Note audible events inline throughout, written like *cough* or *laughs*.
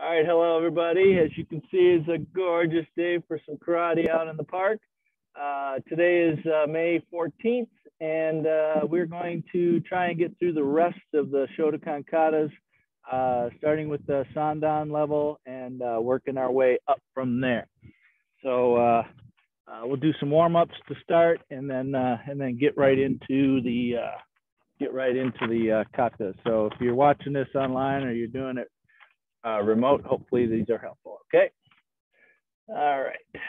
All right, hello everybody. As you can see, it's a gorgeous day for some karate out in the park. Uh, today is uh, May 14th, and uh, we're going to try and get through the rest of the Shotokan katas, uh, starting with the Sandan level and uh, working our way up from there. So uh, we'll do some warm-ups to start, and then and then get right into the get right into the kata. So if you're watching this online or you're doing it uh, remote. Hopefully these are helpful, okay? All right.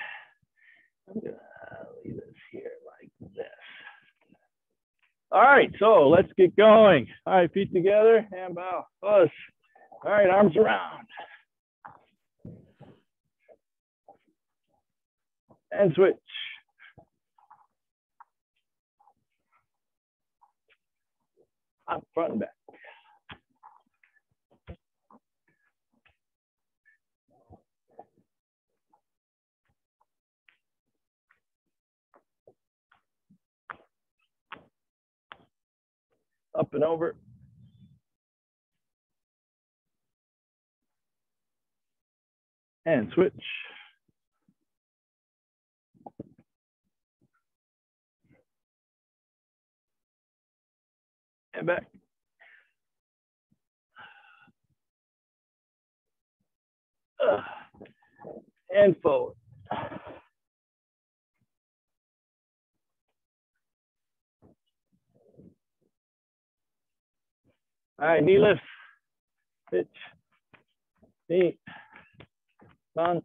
I'm gonna leave this here like this. All right, so let's get going. All right, feet together, hand bow, push. All right, arms around. And switch. Up front and back. Up and over. And switch. And back. Uh, and forward. All right, knee lift, pitch, knee, sun,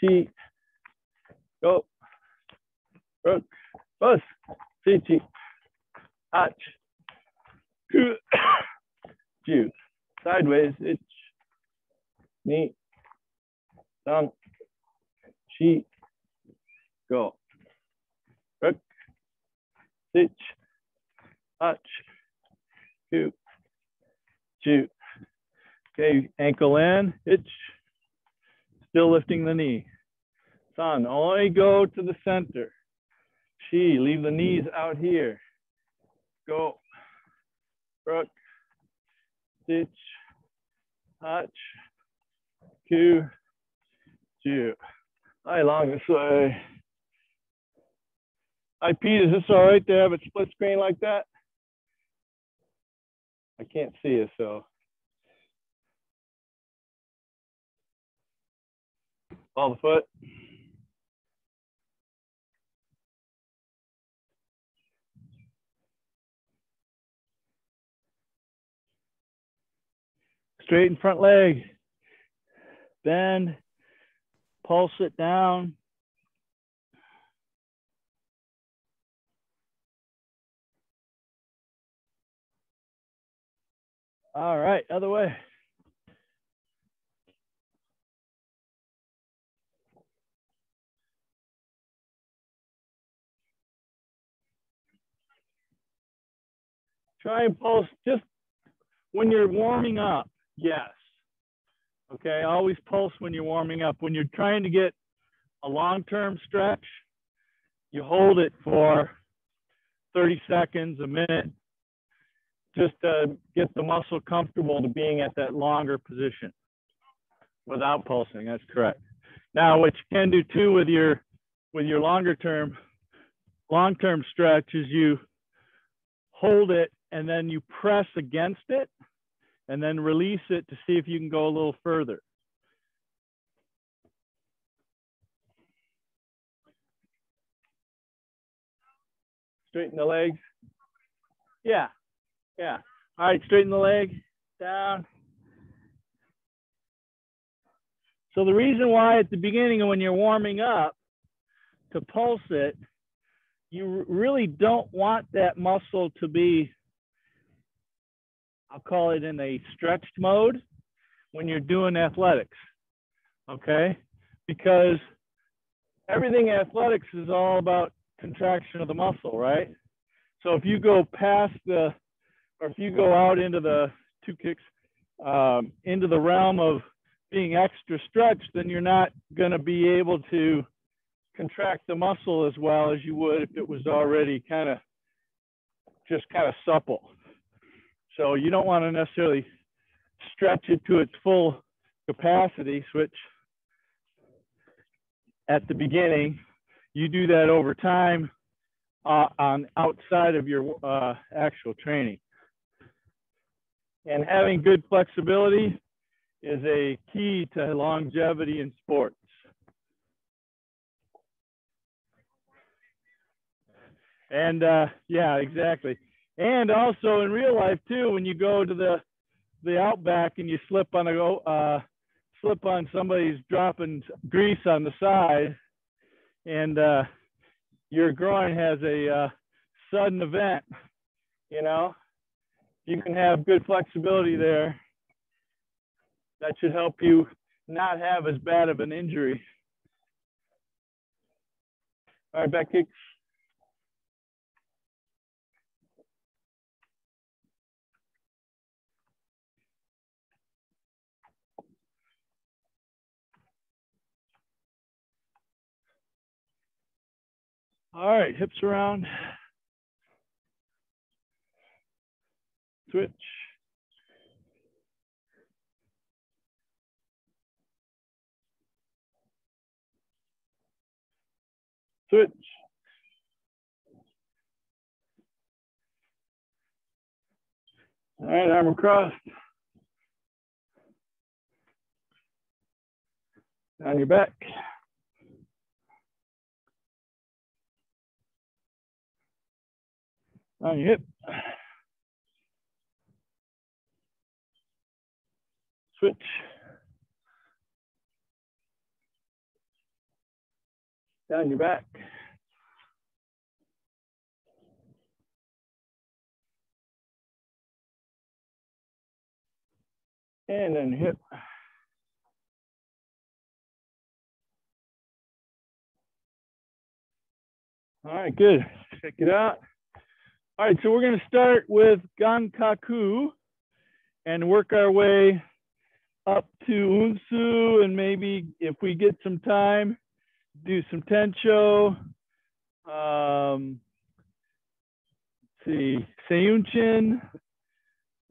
sheet, go, rook, bus, chichi, hatch, *coughs* two, sideways, itch, knee, sun, sheet, go, rook, stitch, hatch, two, shoot. Okay, ankle in, itch, still lifting the knee. Sun, only go to the center. She, leave the knees out here. Go, rook, stitch, touch, two, two. Hi, long this way. Hi, Pete, is this all right to have it split screen like that? I can't see it, so. All the foot. Straighten front leg. Bend. Pulse it down. All right, other way. Try and pulse just when you're warming up. Yes. Okay, always pulse when you're warming up. When you're trying to get a long-term stretch, you hold it for 30 seconds, a minute, just to get the muscle comfortable to being at that longer position without pulsing. That's correct. Now, what you can do too with your with your longer term long term stretch is you hold it and then you press against it and then release it to see if you can go a little further. Straighten the legs. Yeah, yeah. All right, straighten the leg, down. So the reason why at the beginning when you're warming up to pulse it, you really don't want that muscle to be, I'll call it in a stretched mode when you're doing athletics, okay? Because everything athletics is all about contraction of the muscle, right? So if you go past the or if you go out into the two kicks um, into the realm of being extra stretched, then you're not going to be able to contract the muscle as well as you would if it was already kind of just kind of supple. So you don't want to necessarily stretch it to its full capacity which at the beginning. You do that over time uh, on outside of your uh, actual training. And having good flexibility is a key to longevity in sports. And uh, yeah, exactly. And also in real life too, when you go to the the outback and you slip on a uh, slip on somebody's dropping grease on the side, and uh, your groin has a uh, sudden event, you know, you can have good flexibility there. That should help you not have as bad of an injury. All right, back kicks. All right, hips around. Switch. Switch. All right, arm across. On your back. on your hip. Switch. Down your back. And then hip. All right, good. Check it out. All right, so we're going to start with Gankaku and work our way up to Unsu and maybe if we get some time, do some Tensho. Um, see, Seunchin,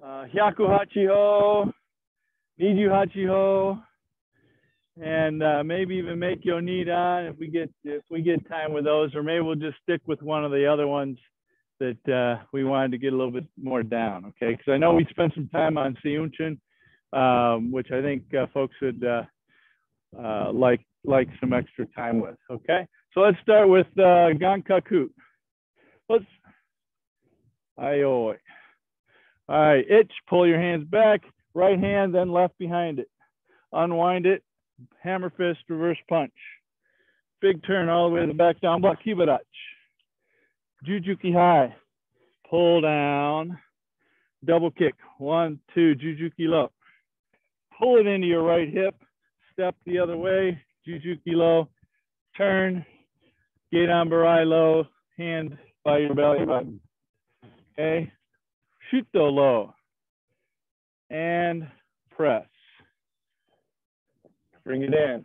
uh, Hyaku Hachiho, Niju Hachiho, and uh, maybe even Meikyo Nidan if we get if we get time with those, or maybe we'll just stick with one of the other ones that uh, we wanted to get a little bit more down, okay? Because I know we spent some time on Seiyunchin, um, which I think uh, folks would uh, uh, like like some extra time with, okay? So let's start with uh, Gankaku. Let's, Aioi. All right, itch, pull your hands back, right hand, then left behind it. Unwind it, hammer fist, reverse punch. Big turn all the way to the back down block, Kibadachi. Jujuki high, pull down, double kick, one, two, Jujuki low. Pull it into your right hip, step the other way, Jujuki low, turn, Gedan Barai low, hand by your belly button. Okay, Shuto low, and press. Bring it in,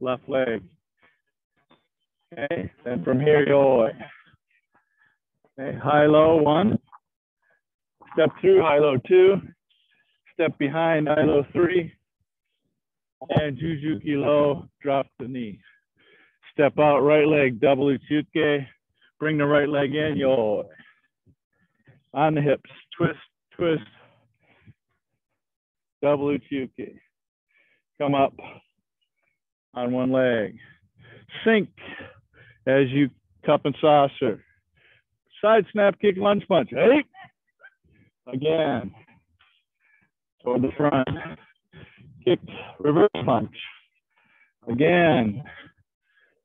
left leg. Okay, then from here, you'll Okay, high, low, one. Step through, high, low, two. Step behind, low, oh three. And Jujuki low, drop the knee. Step out, right leg, double uchuke. Bring the right leg in, yo. On the hips, twist, twist. Double uchuke. Come up on one leg. Sink as you cup and saucer. Side snap kick lunge punch. Hey. Again. Toward the front. Kick reverse punch. Again.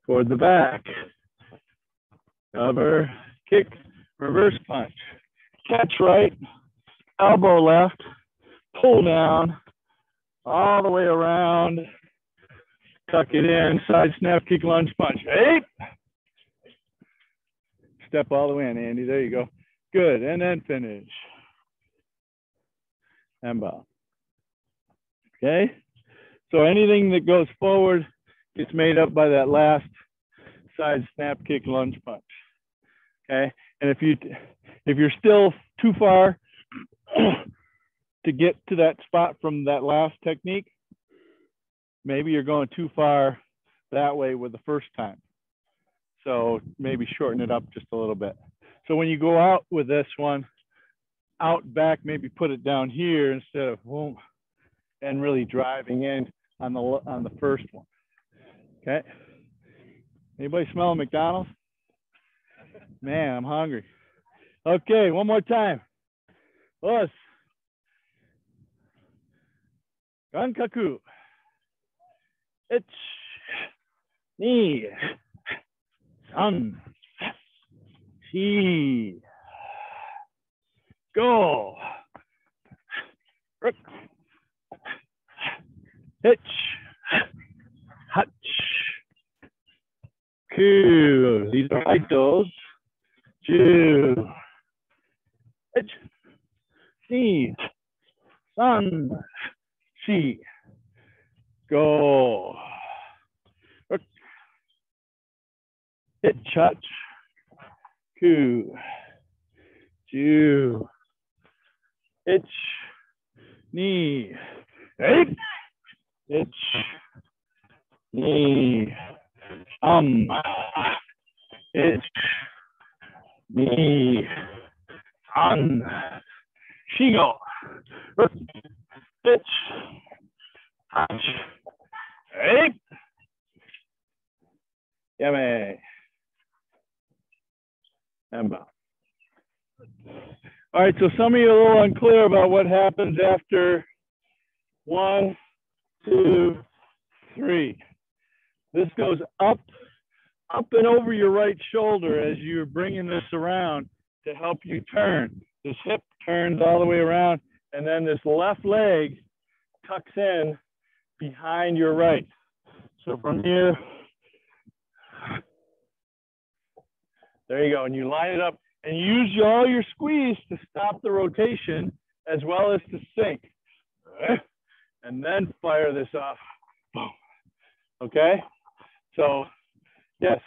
Toward the back. Cover. Kick reverse punch. Catch right. Elbow left. Pull down. All the way around. Tuck it in. Side snap kick lunge punch. Hey step all the way in, Andy. There you go. Good. And then finish. Bow. Okay. So anything that goes forward gets made up by that last side snap kick lunge punch. Okay. And if you if you're still too far *clears throat* to get to that spot from that last technique, maybe you're going too far that way with the first time. So maybe shorten it up just a little bit. So when you go out with this one, out back, maybe put it down here instead of boom, and really driving in on the on the first one. Okay. Anybody smell McDonald's? Man, I'm hungry. Okay, one more time. Us. Gankaku. Ich. Ni. San. Shi. Go. Rook. Hitch. Hutch. Cool. These are itos. Two. Hitch. See. Sun. She. Go. Rook. Hitch. Hutch. Two. Two. Itch, knee, eight, itch, knee, um, itch, knee, on, shigo, itch, touch, eight, yummy, and all right, so some of you are a little unclear about what happens after one, two, three. This goes up, up and over your right shoulder as you're bringing this around to help you turn. This hip turns all the way around, and then this left leg tucks in behind your right. So from here, there you go, and you line it up and use all your squeeze to stop the rotation as well as to sink. *laughs* And then fire this off. Boom. Okay? So, yes.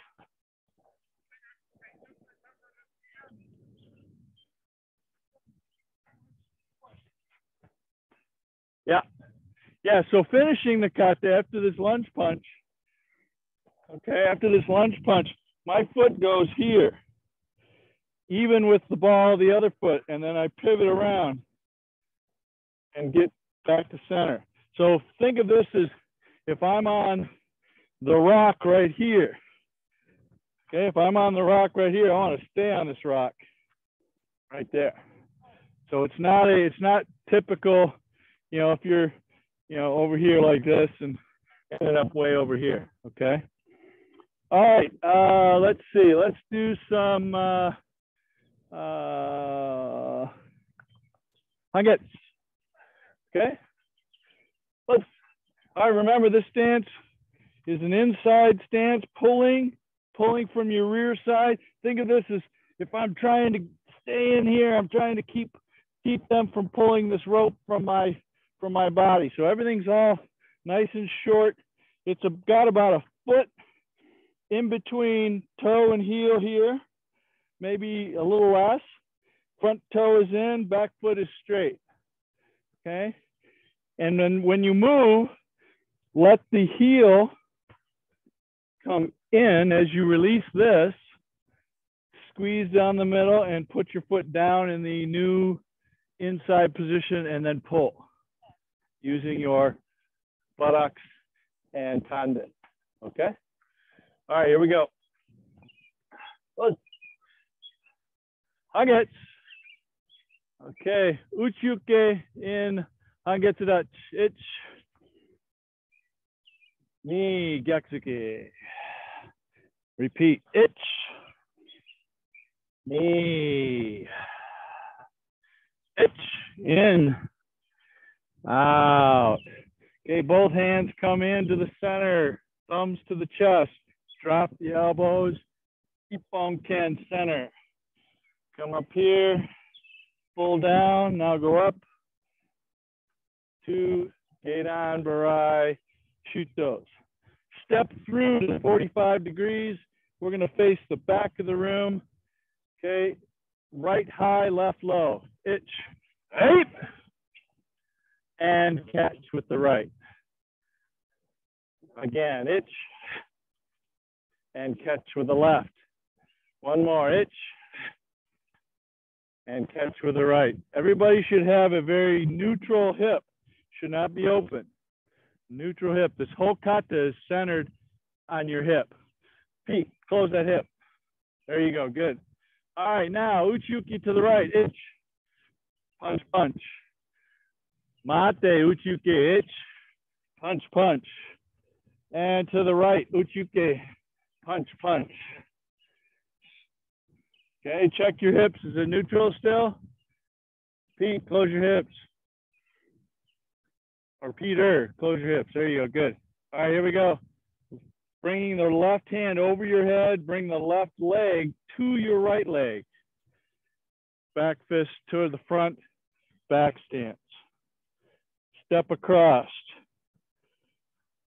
Yeah. Yeah, so finishing the kata after this lunge punch, okay, after this lunge punch, my foot goes here even with the ball the other foot, and then I pivot around and get back to center. So think of this as if I'm on the rock right here. Okay, if I'm on the rock right here, I want to stay on this rock right there. So it's not a, it's not typical, you know, if you're, you know, over here like this and ended up way over here. Okay. All right. Uh, let's see. Let's do some. Uh, uh, get. Okay. Let's. I remember this stance is an inside stance, pulling, pulling from your rear side. Think of this as if I'm trying to stay in here, I'm trying to keep keep them from pulling this rope from my from my body. So everything's all nice and short. It's a, got about a foot in between toe and heel here maybe a little less. Front toe is in, back foot is straight. Okay. And then when you move, let the heel come in as you release this. Squeeze down the middle and put your foot down in the new inside position and then pull using your buttocks and tendon. Okay. All right, here we go. Let's Hangetsu. Okay, uchuke in Hangetsudachi. Ich. Ni gyaksuke. Repeat. Ich. Ni. Ich. In. Out. Okay, both hands come into the center. Thumbs to the chest. Drop the elbows. Keep on can center. Come up here, pull down, now go up. Two, Gedan Barai, shoot those. Step through to 45 degrees. We're gonna face the back of the room. Okay, right high, left low. Itch, eight, and catch with the right. Again, itch. And catch with the left. One more, itch. And catch with the right. Everybody should have a very neutral hip. Should not be open. Neutral hip. This whole kata is centered on your hip. Pete, close that hip. There you go, good. All right, now Uchiuki to the right, itch. Punch, punch. Mate, Uchiuki, itch. Punch, punch. And to the right, Uchiuki, punch, punch. Okay, check your hips. Is it neutral still? Pete, close your hips. Or Peter, close your hips. There you go, good. All right, here we go. Bringing the left hand over your head, bring the left leg to your right leg. Back fist to the front, back stance. Step across.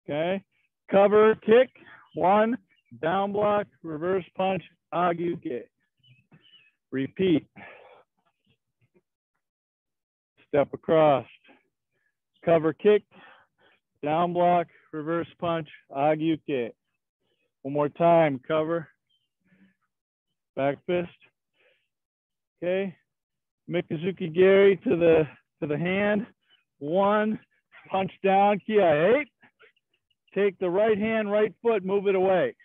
Okay, cover, kick, one, down block, reverse punch, agyuke. Repeat. Step across. Cover kick, down block, reverse punch, agyuke. One more time, cover, back fist. Okay, Mikazuki Geri to the to the hand. One, punch down, kia eight. Take the right hand, right foot, move it away.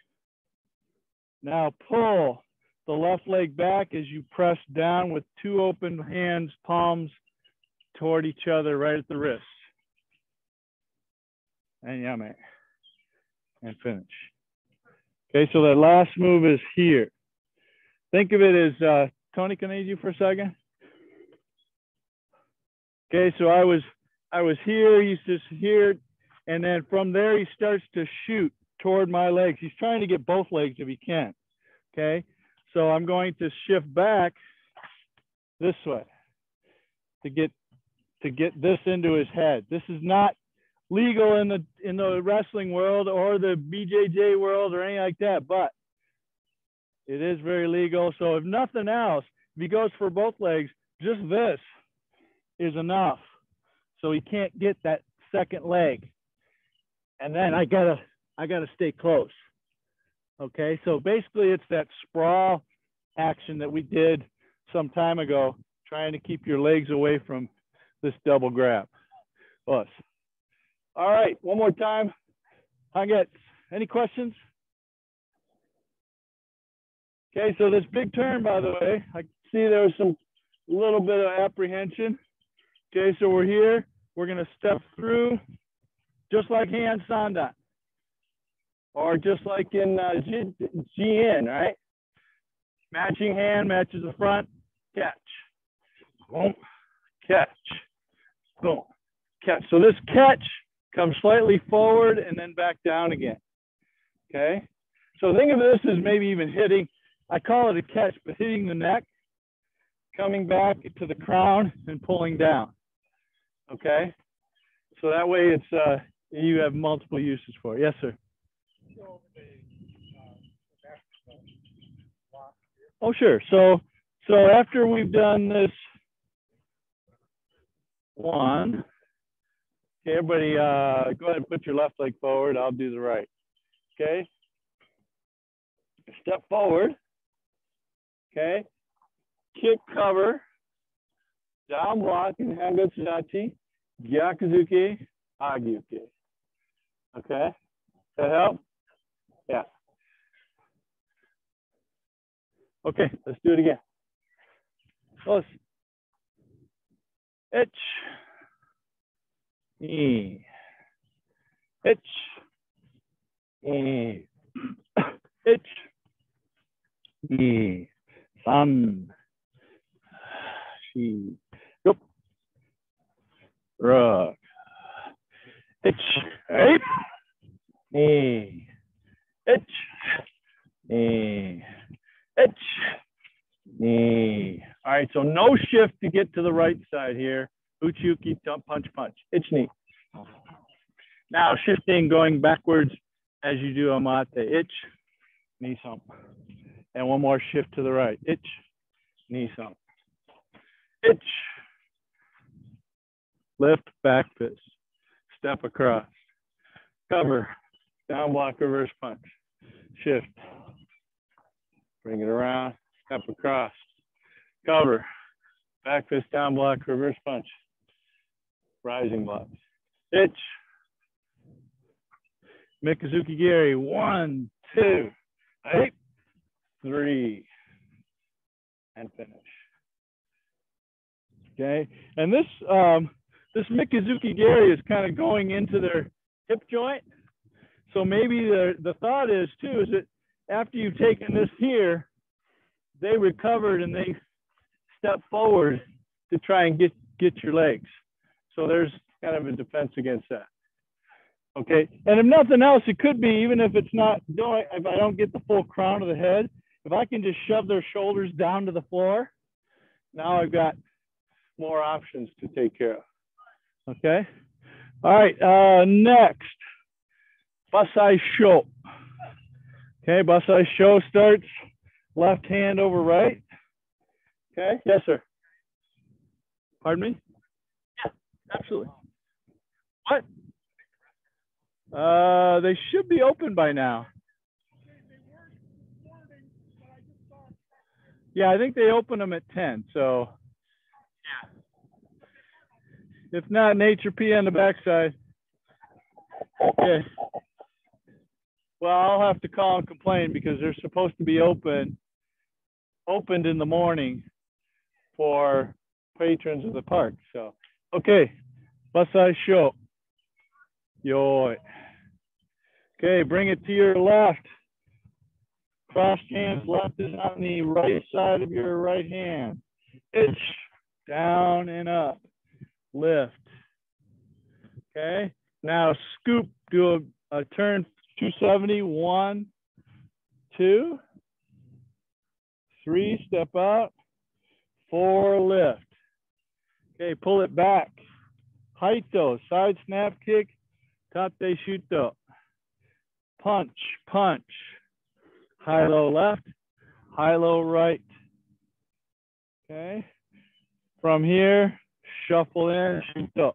Now pull the left leg back as you press down with two open hands, palms toward each other right at the wrist. And yame. And finish. Okay, so that last move is here. Think of it as, uh, Tony, can I use you for a second? Okay, so I was, I was here, he's just here, and then from there he starts to shoot toward my legs. He's trying to get both legs if he can, okay? So I'm going to shift back this way to get to get this into his head. This is not legal in the in the wrestling world or the BJJ world or anything like that, but it is very legal. So if nothing else, if he goes for both legs, just this is enough. So he can't get that second leg. And then I gotta I gotta stay close. Okay, so basically it's that sprawl action that we did some time ago, trying to keep your legs away from this double grab. Us. All right, one more time. I get any questions? Okay, so this big turn, by the way, I see there was some little bit of apprehension. Okay, so we're here. We're gonna step through just like hand sandan or just like in uh, Jiin, right? Matching hand matches the front, catch, boom, catch, boom, catch. So this catch comes slightly forward and then back down again, okay? So think of this as maybe even hitting, I call it a catch, but hitting the neck, coming back to the crown and pulling down, okay? So that way it's, uh, you have multiple uses for it. Yes, sir. Oh, sure. So, so after we've done this one, okay, everybody, uh, go ahead and put your left leg forward. I'll do the right. Okay. Step forward. Okay. Kick cover. Down block in Hangetsudachi. Gyakuzuki. Agyuki. Okay. That help? Yeah. Okay, let's do it again. Close. Itch. E. Itch. E. *coughs* Itch. E. Sun. *sighs* She. Go. Rug. Itch. Eight. E. Itch. Itch, knee. All right, so no shift to get to the right side here. Uchiuki, punch, punch, itch, knee. Now shifting, going backwards as you do amate, itch, knee sump. And one more shift to the right, itch, knee sump. Itch, lift, back fist, step across, cover, down block, reverse punch, shift, bring it around, step across, cover, back fist, down block, reverse punch, rising block, itch, Mikazuki Geri, one, two, eight, three, and finish. Okay, and this um, this Mikazuki Geri is kind of going into their hip joint. So maybe the, the thought is too, is that after you've taken this here, they recovered and they step forward to try and get, get your legs. So there's kind of a defense against that. Okay, and if nothing else, it could be even if it's not doing, if I don't get the full crown of the head, if I can just shove their shoulders down to the floor, now I've got more options to take care of. Okay. All right. Uh, next, Bassai Sho. Okay, Bassai Sho starts left hand over right. Okay. Yes, sir. Pardon me? Yeah, absolutely. What? Uh, they should be open by now. Yeah, I think they open them at 10. So yeah. if not, Nature P on the backside. Okay. Well, I'll have to call and complain because they're supposed to be open, opened in the morning for patrons of the park. So, okay, Bassai Sho. Yo. Okay, bring it to your left. Cross hands, left is on the right side of your right hand. Itch, down and up lift. Okay, now scoop, do a, a turn 270, one, two, three, step out, four, lift. Okay, pull it back. Haito, side snap kick, tate shuto. Punch, punch. High, low left, high, low right. Okay, from here, shuffle in, shuto.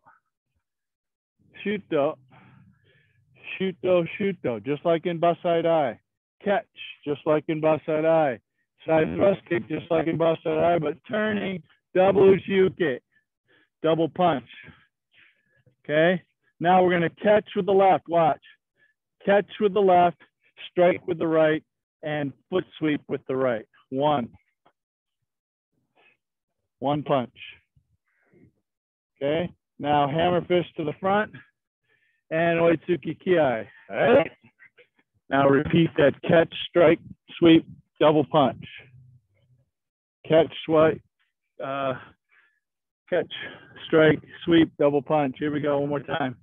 Shuto. Shuto, shuto, just like in Bassai Dai. Catch, just like in Bassai Dai. Side thrust mm. kick, just like in Bassai Dai, but turning, double uke, double punch. Okay, now we're gonna catch with the left, watch. Catch with the left, strike with the right, and foot sweep with the right. One. One punch. Okay, now hammer fist to the front and Oitsuki Kiai. All right. Now repeat that catch, strike, sweep, double punch. Catch, swipe, uh, catch, strike, sweep, double punch. Here we go, one more time.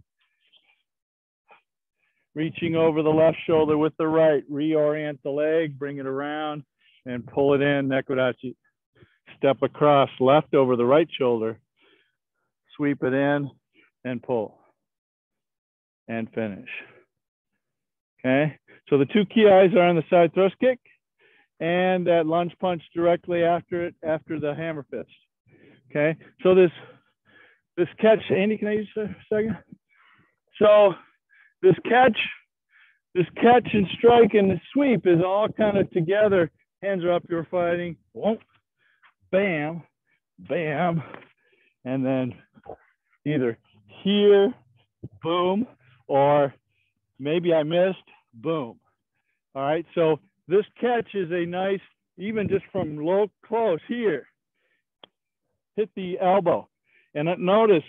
Reaching over the left shoulder with the right, reorient the leg, bring it around, and pull it in, nekodachi. Step across, left over the right shoulder, sweep it in and pull and finish. Okay, so the two kiais are on the side thrust kick and that lunge punch directly after it, after the hammer fist. Okay, so this this catch, Andy, can I use a second? So this catch, this catch and strike and the sweep is all kind of together. Hands are up, you're fighting. Whoop, bam, bam, and then either here, boom, or maybe I missed, boom. All right, so this catch is a nice, even just from low close here, hit the elbow. And notice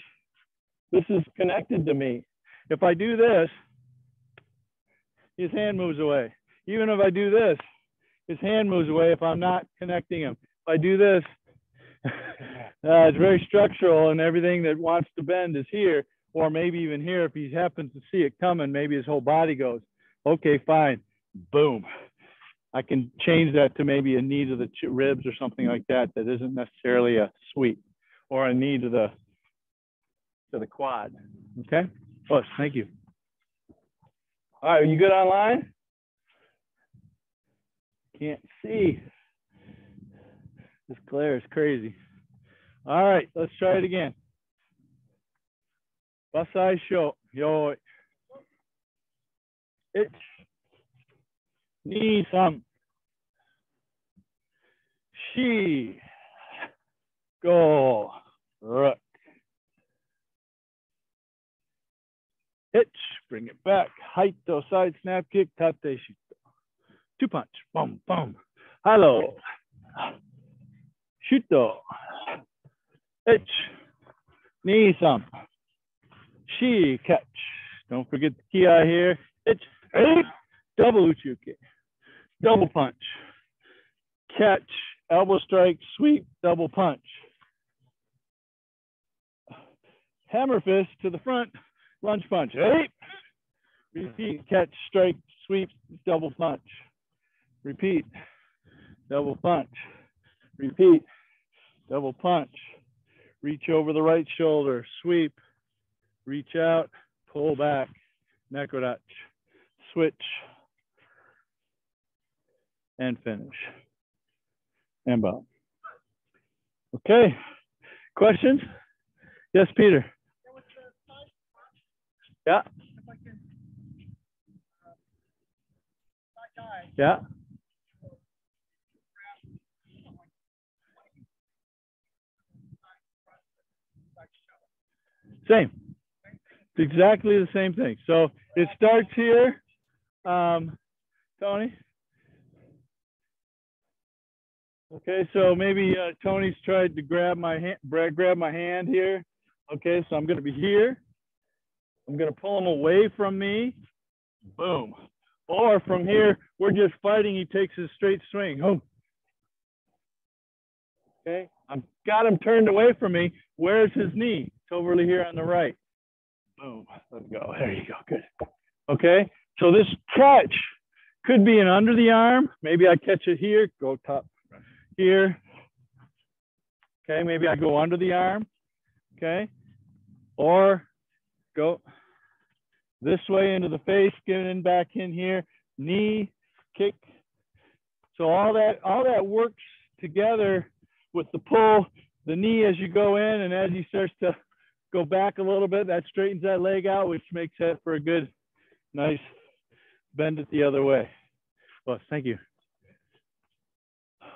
this is connected to me. If I do this, his hand moves away. Even if I do this, his hand moves away if I'm not connecting him. If I do this, *laughs* uh, it's very structural and everything that wants to bend is here, or maybe even here if he happens to see it coming, maybe his whole body goes, okay, fine, boom. I can change that to maybe a knee to the ribs or something like that that isn't necessarily a sweep or a knee to the to the quad. Okay. Oh, thank you. All right, are you good online? Can't see. This glare is crazy. All right, let's try it again. Bassai Sho, yo. itch, knee, some, she, go, rook, hitch, bring it back, height, side snap kick, tate shuto, two punch, boom, boom, hello, shito, hitch, knee, some, she, catch, don't forget the ki here, hitch, hey, double uchuke, double punch, catch, elbow strike, sweep, double punch. Hammer fist to the front, lunge punch. Repeat, catch, strike, sweep, double punch. Repeat, double punch. Repeat, double punch. Reach over the right shoulder, sweep, reach out, pull back, nekodachi, switch, and finish and Bob. Okay, questions? Yes, Peter. Yeah. Yeah. Same. It's exactly the same thing. So it starts here, um, Tony. Okay, so maybe uh, Tony's tried to grab my hand, grab my hand here. Okay, so I'm going to be here. I'm going to pull him away from me. Boom. Or from here, we're just fighting. He takes his straight swing. Boom. Okay, I've got him turned away from me. Where's his knee? It's over here on the right. Boom. Let's go. There you go. Good. Okay, so this catch could be an under the arm. Maybe I catch it here, go top here. Okay, maybe I go under the arm. Okay, or go this way into the face, getting back in here, knee, kick. So all that all that works together with the pull, the knee as you go in, and as he starts to go back a little bit, that straightens that leg out, which makes that for a good, nice bend it the other way. Well, thank you.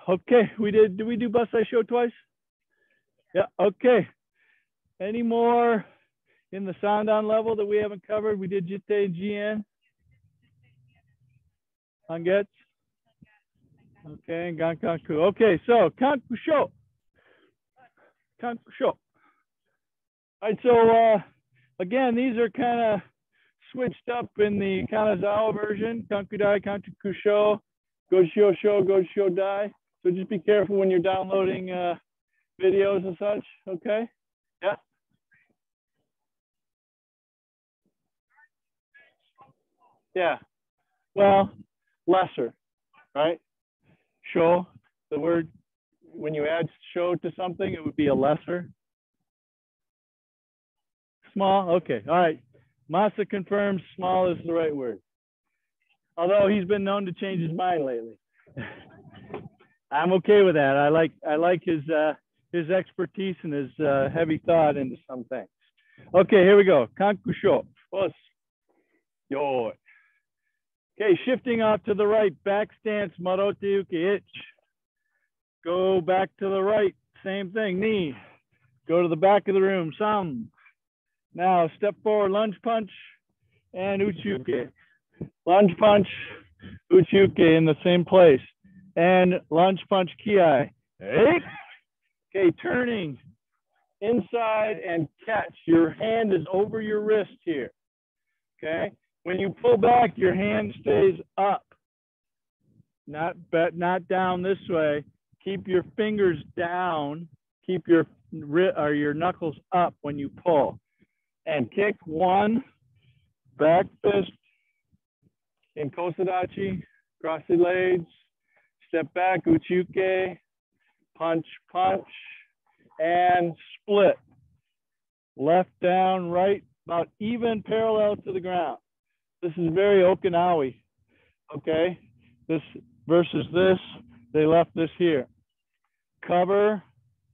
Okay, we did, did we do Bassai Sho twice? Yeah, okay. Any more in the Sandan level that we haven't covered? We did Jitte and Jiin. Hangetsu. Okay, and Gankaku. Okay, so Kankusho. Kankusho. All right, so uh, again, these are kind of switched up in the Kanazawa version. Kankudai, Kankusho, Gojushiho Sho, Gojushiho Dai. So just be careful when you're downloading uh, videos and such, okay? Yeah. Yeah. Well, lesser, right? Show, the word, when you add show to something, it would be a lesser. Small, okay, all right. Masa confirms small is the right word. Although he's been known to change his mind lately. *laughs* I'm okay with that. I like I like his uh, his expertise and his uh, heavy thought into some things. Okay, here we go. Kankusho. Yo. Okay, shifting off to the right. Back stance. Morote uke. Itch. Go back to the right. Same thing. Knee. Go to the back of the room. Some. Now step forward. Lunge punch and uchuke. Lunge punch. Uchuke in the same place and lunge punch kiai. Okay, turning inside and catch. Your hand is over your wrist here. Okay, when you pull back, your hand stays up, not but not down this way. Keep your fingers down. Keep your or your knuckles up when you pull, and kick one back fist in kosadachi, cross the legs, step back, uchuke, punch, punch, and split. Left down, right, about even parallel to the ground. This is very Okinawa, okay? This versus this, they left this here. Cover,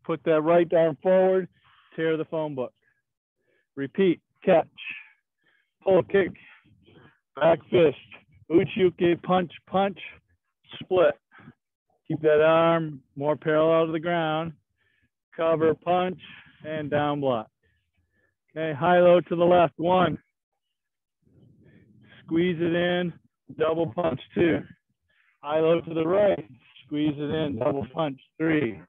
put that right arm forward, tear the phone book. Repeat, catch, pull kick, back fist, Uchi-uke, punch, punch, split. Keep that arm more parallel to the ground. Cover, punch, and down block. Okay, high low to the left, one. Squeeze it in, double punch, two. High low to the right, squeeze it in, double punch, three.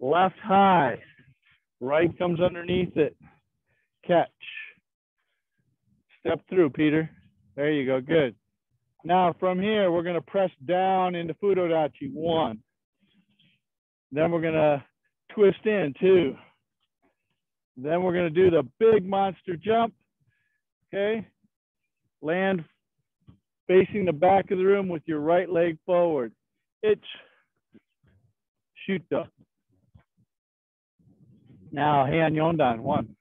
Left high, right comes underneath it. Catch. Step through, Peter. There you go, good. Now from here, we're gonna press down into Fudodachi, one. Then we're gonna twist in, two. Then we're gonna do the big monster jump, okay? Land facing the back of the room with your right leg forward. Itch, shoot up. Now, Heian Yondan, one,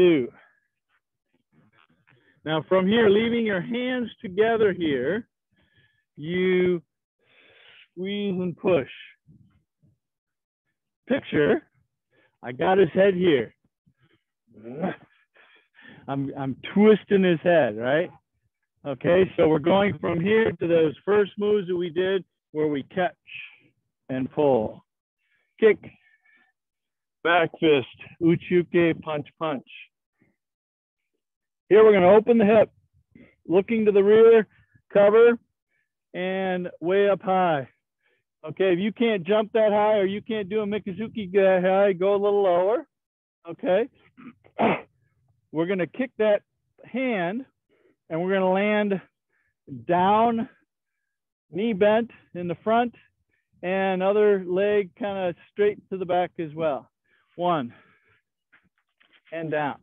two. Now from here, leaving your hands together here, you squeeze and push. Picture, I got his head here. I'm, I'm twisting his head, right? Okay, so we're going from here to those first moves that we did where we catch and pull. Kick, back fist, uchi-uke, punch, punch. Here we're going to open the hip, looking to the rear, cover, and way up high. Okay, if you can't jump that high or you can't do a Mikazuki that high, go a little lower. Okay. *clears throat* we're going to kick that hand and we're going to land down, knee bent in the front, and other leg kind of straight to the back as well. One, and down.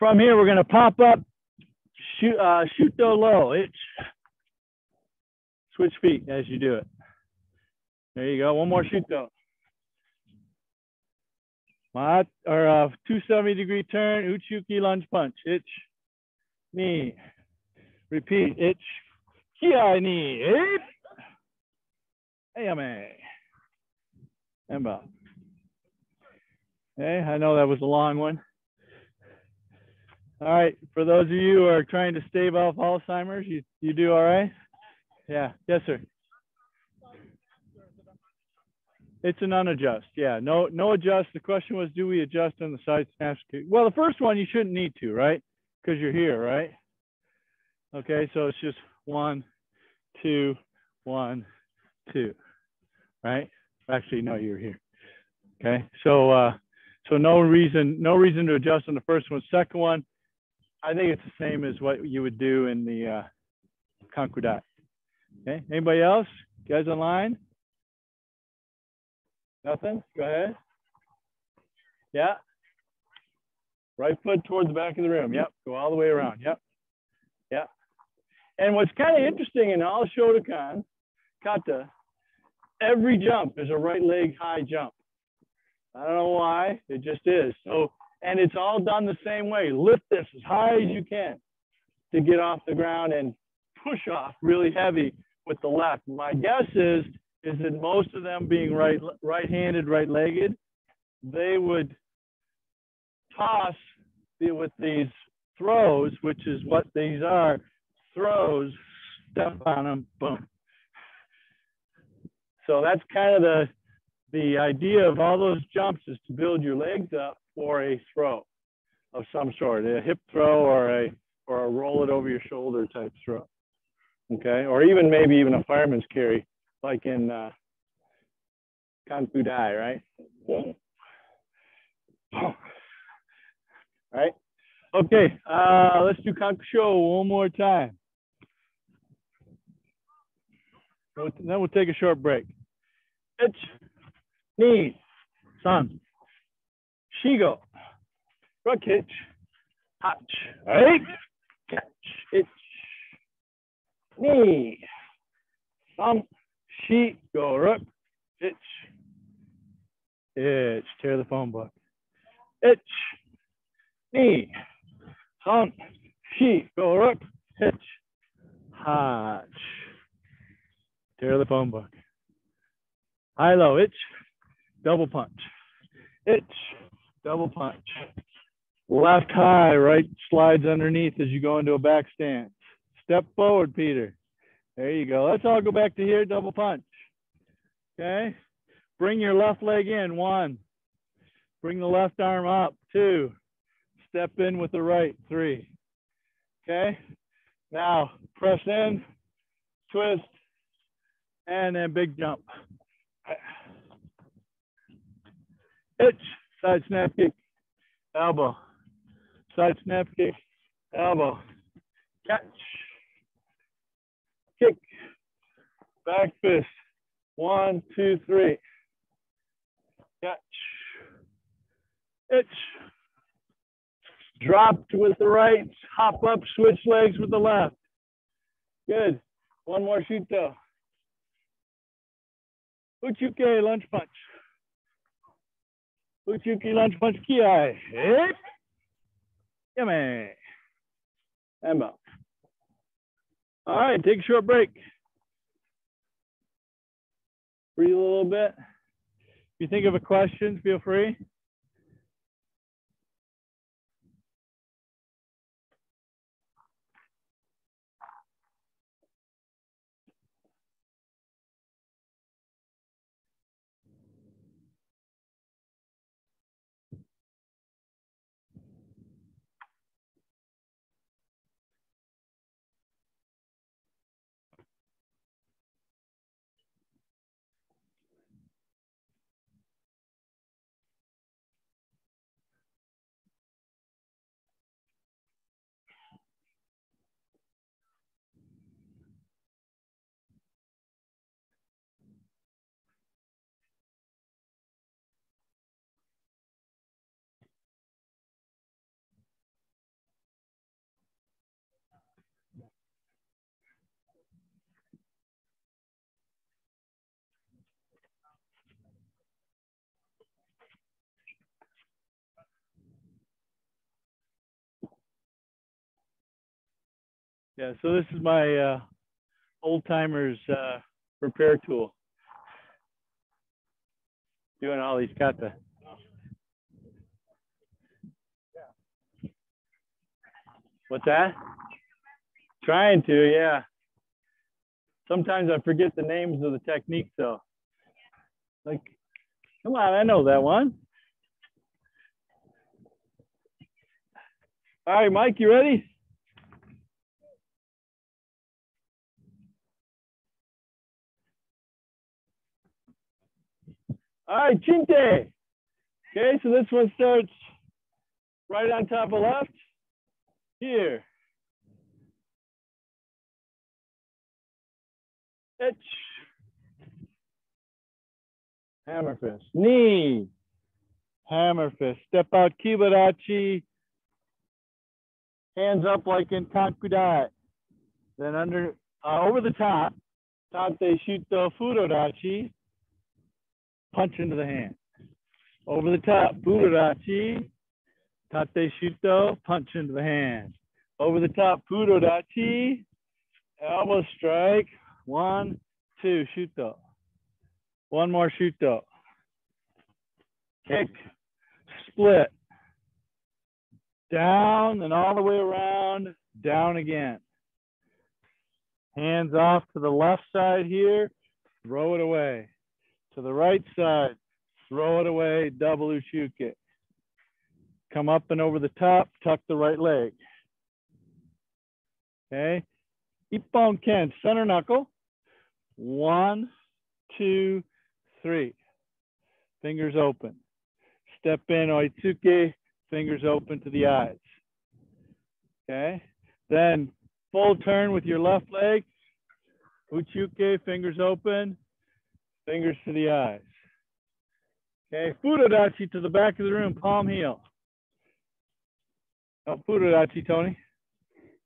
From here, we're going to pop up, shoot, uh, shoot though low. Itch. Switch feet as you do it. There you go. One more shoot though. Mat, or uh, 270 degree turn, uchi-uke lunge punch. Itch, knee. Repeat. Itch, kiai knee. Itch. And bow. Okay, I know that was a long one. All right, for those of you who are trying to stave off Alzheimer's, you, you do all right? Yeah, yes, sir. It's an unadjust. Yeah, no, no adjust. The question was, do we adjust on the side snap kick? Well, the first one you shouldn't need to, right? Because you're here, right? Okay, so it's just one, two, one, two, right? Actually, no, you're here. Okay, so uh, so no reason, no reason to adjust on the first one. Second one, I think it's the same as what you would do in the uh, Kankudai. Okay, anybody else? You guys online? Nothing? Go ahead. Yeah. Right foot towards the back of the room. Yep. Go all the way around. Yep. Yep. And what's kind of interesting in all Shotokan, kata, every jump is a right leg high jump. I don't know why, it just is. So and it's all done the same way. Lift this as high as you can to get off the ground and push off really heavy with the left. My guess is is that most of them being right right-handed, right-legged, they would toss with these throws, which is what these are, throws, step on them, boom. So that's kind of the the idea of all those jumps is to build your legs up for a throw of some sort, a hip throw or a or a roll it over your shoulder type throw. Okay, or even maybe even a fireman's carry, like in uh, Kankudai, right? Right? Okay, uh, let's do Kanku Sho one more time. Then we'll take a short break. It's knee, sun, Shigo. Rug hitch. Hatch. Right. Catch. Itch. Knee. Thump. Sheet. Go. Rook. Itch. Itch. Tear the phone book. Itch. Knee. Thump. Sheet. Go. Rook. Hitch. Hatch. Tear the phone book. High low. Itch. Double punch. Itch double punch, Left high, right slides underneath as you go into a back stance. Step forward, Peter. There you go. Let's all go back to here, double punch. Okay. Bring your left leg in, one. Bring the left arm up, two. Step in with the right, three. Okay. Now press in, twist, and then big jump. Hitch, side snap kick, elbow. Side snap kick, elbow. Catch. Kick. Back fist. One, two, three. Catch. Hitch. Dropped with the right, hop up, switch legs with the left. Good. One more shoot though. Uchuke lunge punch. Uchuke lunge punch kiai. Hip. Yummy. And up. All right, take a short break. Breathe a little bit. If you think of a question, feel free. Yeah, so this is my uh, old timers uh, repair tool. Doing all these kata. What's that? Trying to, yeah. Sometimes I forget the names of the techniques though. Like, come on, I know that one. All right, Mike, you ready? All right, Chinte. Okay, so this one starts right on top of left. Here. Itch. Hammer fist. Knee. Hammer fist. Step out kibadachi. Hands up like in Kankudai. Then under, uh, over the top. Tate Shuto Fudodachi punch into the hand. Over the top, Fudodachi, Tate Shuto, punch into the hand. Over the top, Fudodachi, elbow strike, one, two, Shuto. One more Shuto. Kick, split, down and all the way around, down again. Hands off to the left side here, throw it away to the right side, throw it away, double uchuke. Come up and over the top, tuck the right leg. Okay. Ippon ken, center knuckle. One, two, three. Fingers open. Step in, oitsuke, fingers open to the eyes. Okay. Then full turn with your left leg. Uchuke, fingers open. Fingers to the eyes. Okay, Fudodachi to the back of the room, palm heel. Oh, Fudodachi, Tony.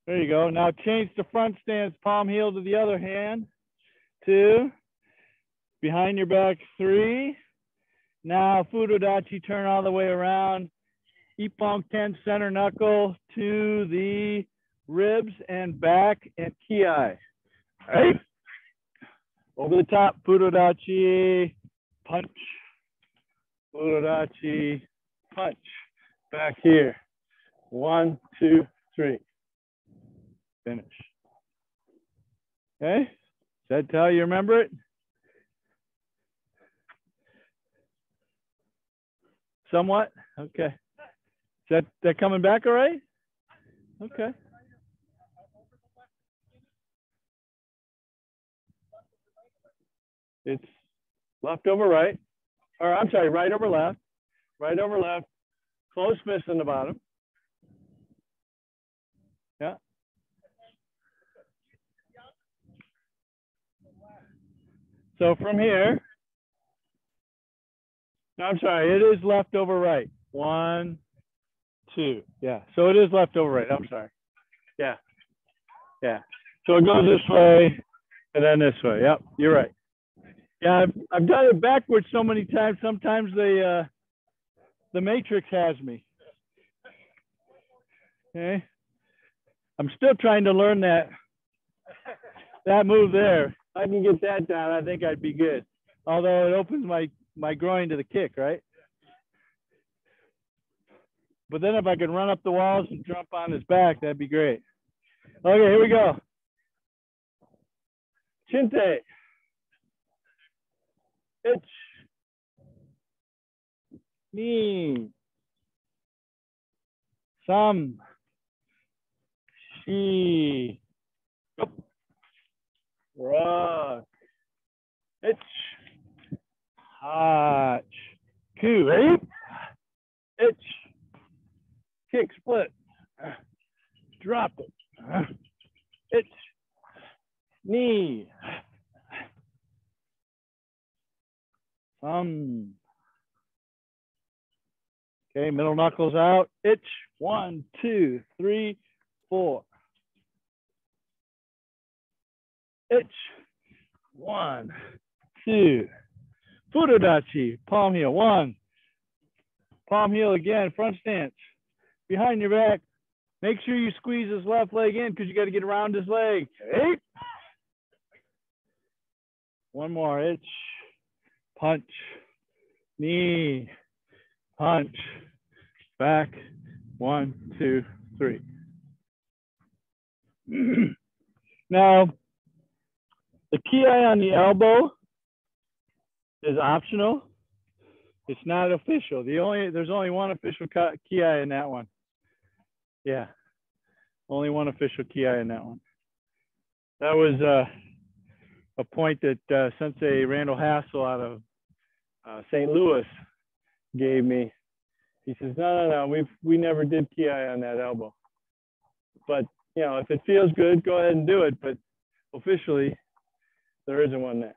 There you go. Now change the front stance, palm heel to the other hand. Two. Behind your back, three. Now Fudodachi, turn all the way around. Ippon 10 center knuckle to the ribs and back and ki. All right. Over the top, Fudodachi, punch. Fudodachi, punch. Back here. One, two, three. Finish. Okay? Does that tell you remember it? Somewhat? Okay. Is that, that coming back all right? Okay. It's left over right, or I'm sorry, right over left, right over left, close miss in the bottom. Yeah. So from here, no, I'm sorry, it is left over right. One, two. Yeah. So it is left over right. I'm sorry. Yeah. Yeah. So it goes this way and then this way. Yep. You're right. Yeah. I've, I've done it backwards so many times. Sometimes the, uh, the matrix has me. Okay. I'm still trying to learn that, that move there. If I can get that down, I think I'd be good. Although it opens my my groin to the kick, right? But then if I could run up the walls and jump on his back, that'd be great. Okay, here we go. Chinte. Itch. Knee. Some. She. Rock. Itch. Hotch. Coo. Eight. Itch. Kick split. Drop it. Itch. Knee. Thumb. Okay, middle knuckles out. Itch. One, two, three, four. Itch. One, two. Fudodachi. Palm heel. One. Palm heel again. Front stance. Behind your back. Make sure you squeeze his left leg in because you got to get around his leg. Eight. One more. Itch. Punch. Knee. Punch. Back. One, two, three. *clears throat* now, the ki on the elbow is optional. It's not official. The only there's only one official ki in that one. Yeah, only one official ki in that one. That was uh, a point that uh, Sensei Randall Hassell out of uh, St. Louis gave me. He says, no, no, no, we we never did ki on that elbow. But you know, if it feels good, go ahead and do it. But officially, there isn't one there.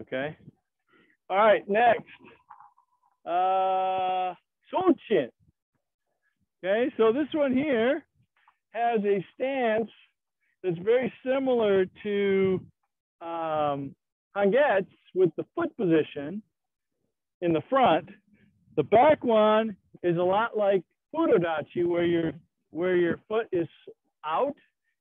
Okay. All right, next. Uh, Sochin. Okay, so this one here has a stance that's very similar to um, Hangetsu with the foot position in the front. The back one is a lot like Fudodachi where your where your foot is out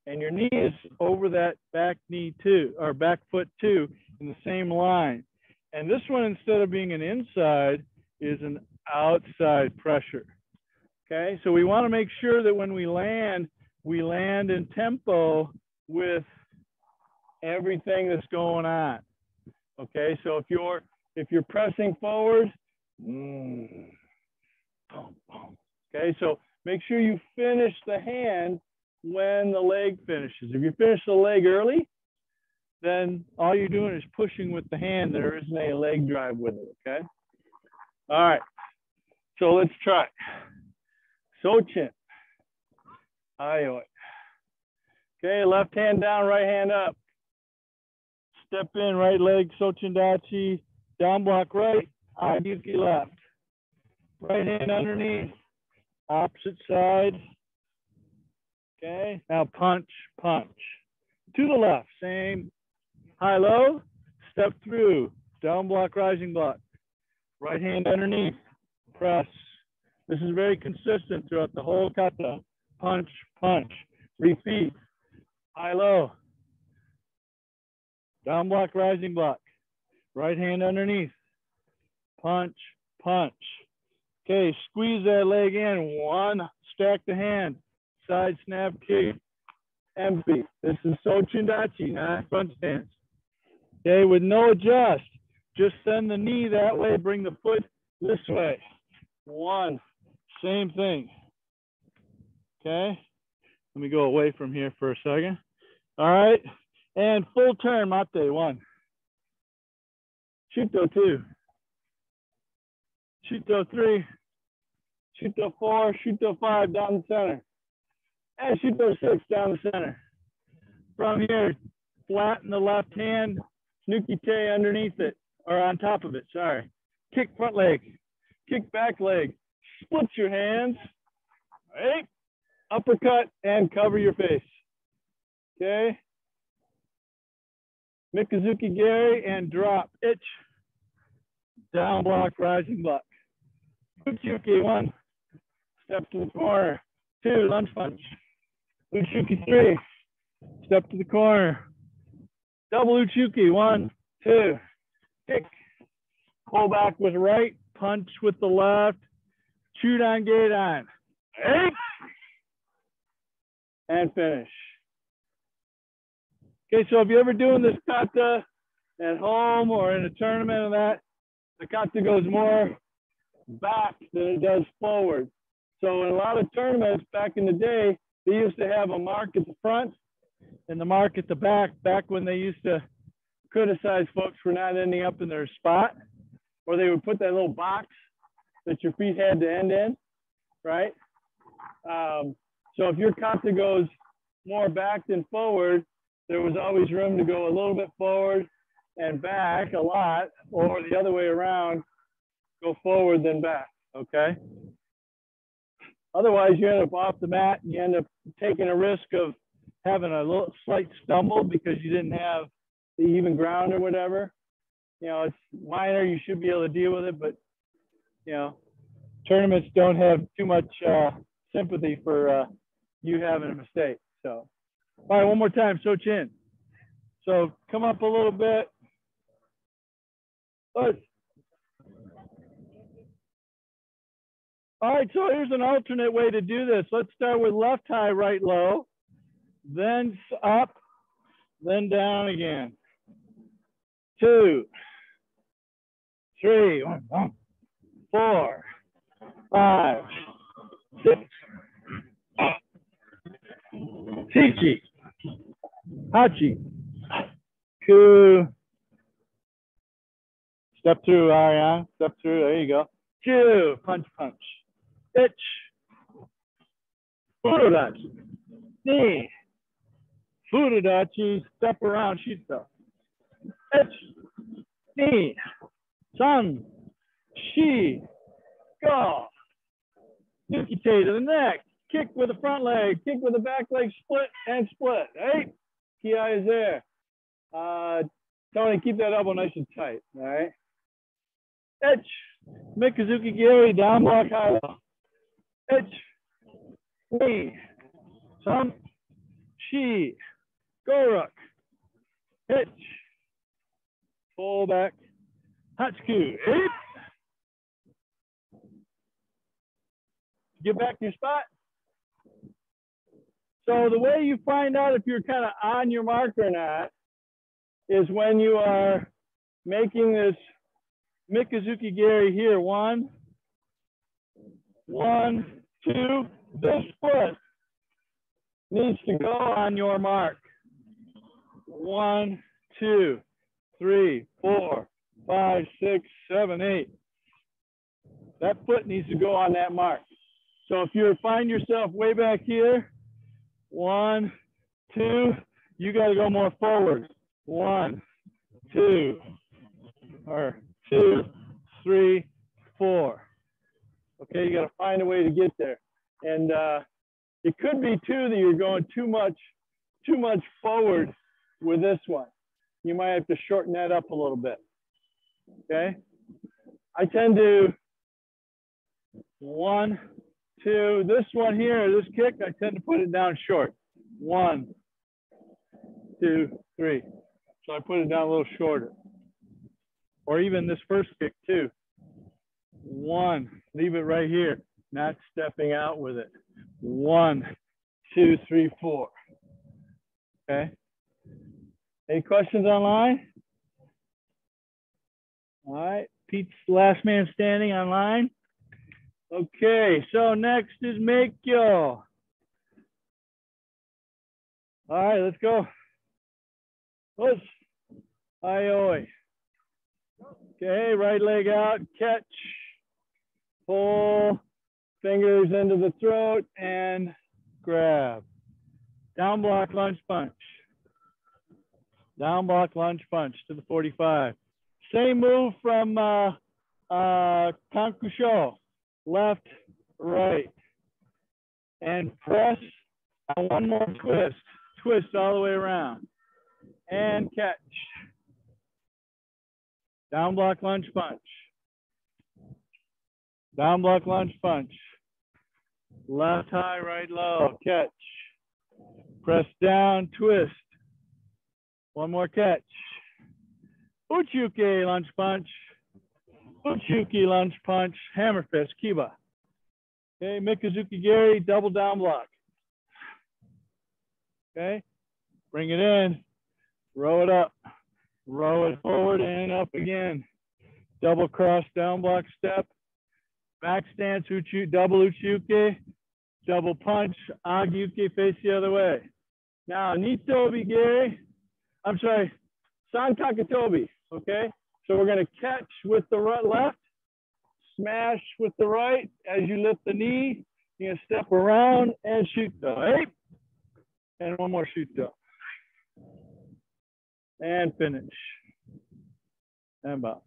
and your knee is over that back knee too, or back foot too, in the same line. And this one, instead of being an inside, is an outside pressure. Okay, so we want to make sure that when we land, we land in tempo with everything that's going on. Okay, so if you're if you're pressing forward, mm, okay, so make sure you finish the hand when the leg finishes. If you finish the leg early, then all you're doing is pushing with the hand. There isn't a leg drive with it, okay? All right, so let's try. Sochin. Ayoi. Okay, left hand down, right hand up. Step in, right leg, Sochin Dachi. Down block right, Ayuki left. Right hand underneath, opposite side. Okay, now punch, punch. To the left, same high low, step through, down block, rising block. Right hand underneath, press. This is very consistent throughout the whole kata. Punch, punch, repeat, high low. Down block, rising block. Right hand underneath. Punch, punch. Okay, squeeze that leg in. One, stack the hand. Side snap kick, empty. This is Sochindachi, not front stance. Okay, with no adjust. Just send the knee that way, bring the foot this way. One, same thing. Okay, let me go away from here for a second. All right, and full turn, mate, one. Shuto two. Shuto three. Shuto four, Shuto five down the center. And Shuto six down the center. From here, flatten the left hand, Nuki Te underneath it, or on top of it, sorry. Kick front leg, kick back leg, split your hands, right? Uppercut and cover your face. Okay. Mikazuki Geri and drop, itch. Down block, rising block. Uchuki one, step to the corner. Two, lunge punch. Uchuki three, step to the corner. Double Uchuki, one, two, kick. Pull back with right, punch with the left, shoot on, gate on. Eight. And finish. Okay, so if you're ever doing this kata at home or in a tournament and that, the kata goes more back than it does forward. So in a lot of tournaments back in the day, they used to have a mark at the front and the mark at the back, back when they used to criticize folks for not ending up in their spot, or they would put that little box that your feet had to end in, right? Um, so if your kata goes more back than forward, there was always room to go a little bit forward and back a lot, or the other way around, go forward then back, okay? Otherwise, you end up off the mat and you end up taking a risk of having a little slight stumble because you didn't have the even ground or whatever. You know, it's minor, you should be able to deal with it, but, you know, tournaments don't have too much uh, sympathy for uh, you having a mistake. So, all right, one more time, Sochin. So come up a little bit. Let's All right, so here's an alternate way to do this. Let's start with left high, right low, then up, then down again. Two, three, four, five, six, Tichi, Hachi, Ku, step through, Ariane, step through, there you go. Two, punch, punch. Itch, fudodachi, knee, fudodachi, step around shito, itch, knee, sun, shi, go, nuki to the neck, kick with the front leg, kick with the back leg, split and split, right? Ki is there. Uh, Tony, keep that elbow nice and tight, all right? Itch, Mikazuki Geri, down block high low. H, me, some, she, Gorak, hitch, pull back, Hachiku, eight. Get back to your spot. So the way you find out if you're kind of on your mark or not is when you are making this Mikazuki Geri here. One, one, two, this foot needs to go on your mark. One, two, three, four, five, six, seven, eight. That foot needs to go on that mark. So if you find yourself way back here, one, two, you got to go more forward. One, two, or two, three, four. Okay, you got to find a way to get there. And uh, it could be too that you're going too much, too much forward with this one. You might have to shorten that up a little bit. Okay. I tend to one, two, this one here, this kick, I tend to put it down short. One, two, three. So I put it down a little shorter. Or even this first kick too. One, Leave it right here, not stepping out with it. One, two, three, four. Okay. Any questions online? All right. Pete's last man standing online. Okay, so next is Meikyo. All right, let's go. Let's. Okay, right leg out, catch, pull, fingers into the throat, and grab. Down block lunge punch. Down block lunge punch to the 45. Same move from uh, uh, Kankusho. Left, right. And press. One more twist. Twist all the way around. And catch. Down block lunge punch. Down block lunge punch. Left high, right low. Catch. Press down, twist. One more catch. Uchuke lunge punch. Uchuki lunge punch. Hammer fist, Kiba. Okay, Mikazuki Geri, double down block. Okay, bring it in, row it up, row it forward and up again. Double cross down block step, back stance, uchu, double uchuke, double punch, agyuke face the other way. Now, Nitobi Geri, I'm sorry, Sankaku Tobi, okay? So we're gonna catch with the right left, smash with the right. As you lift the knee, you're gonna step around and shoot the eight. And one more shoot though. And finish. And bow.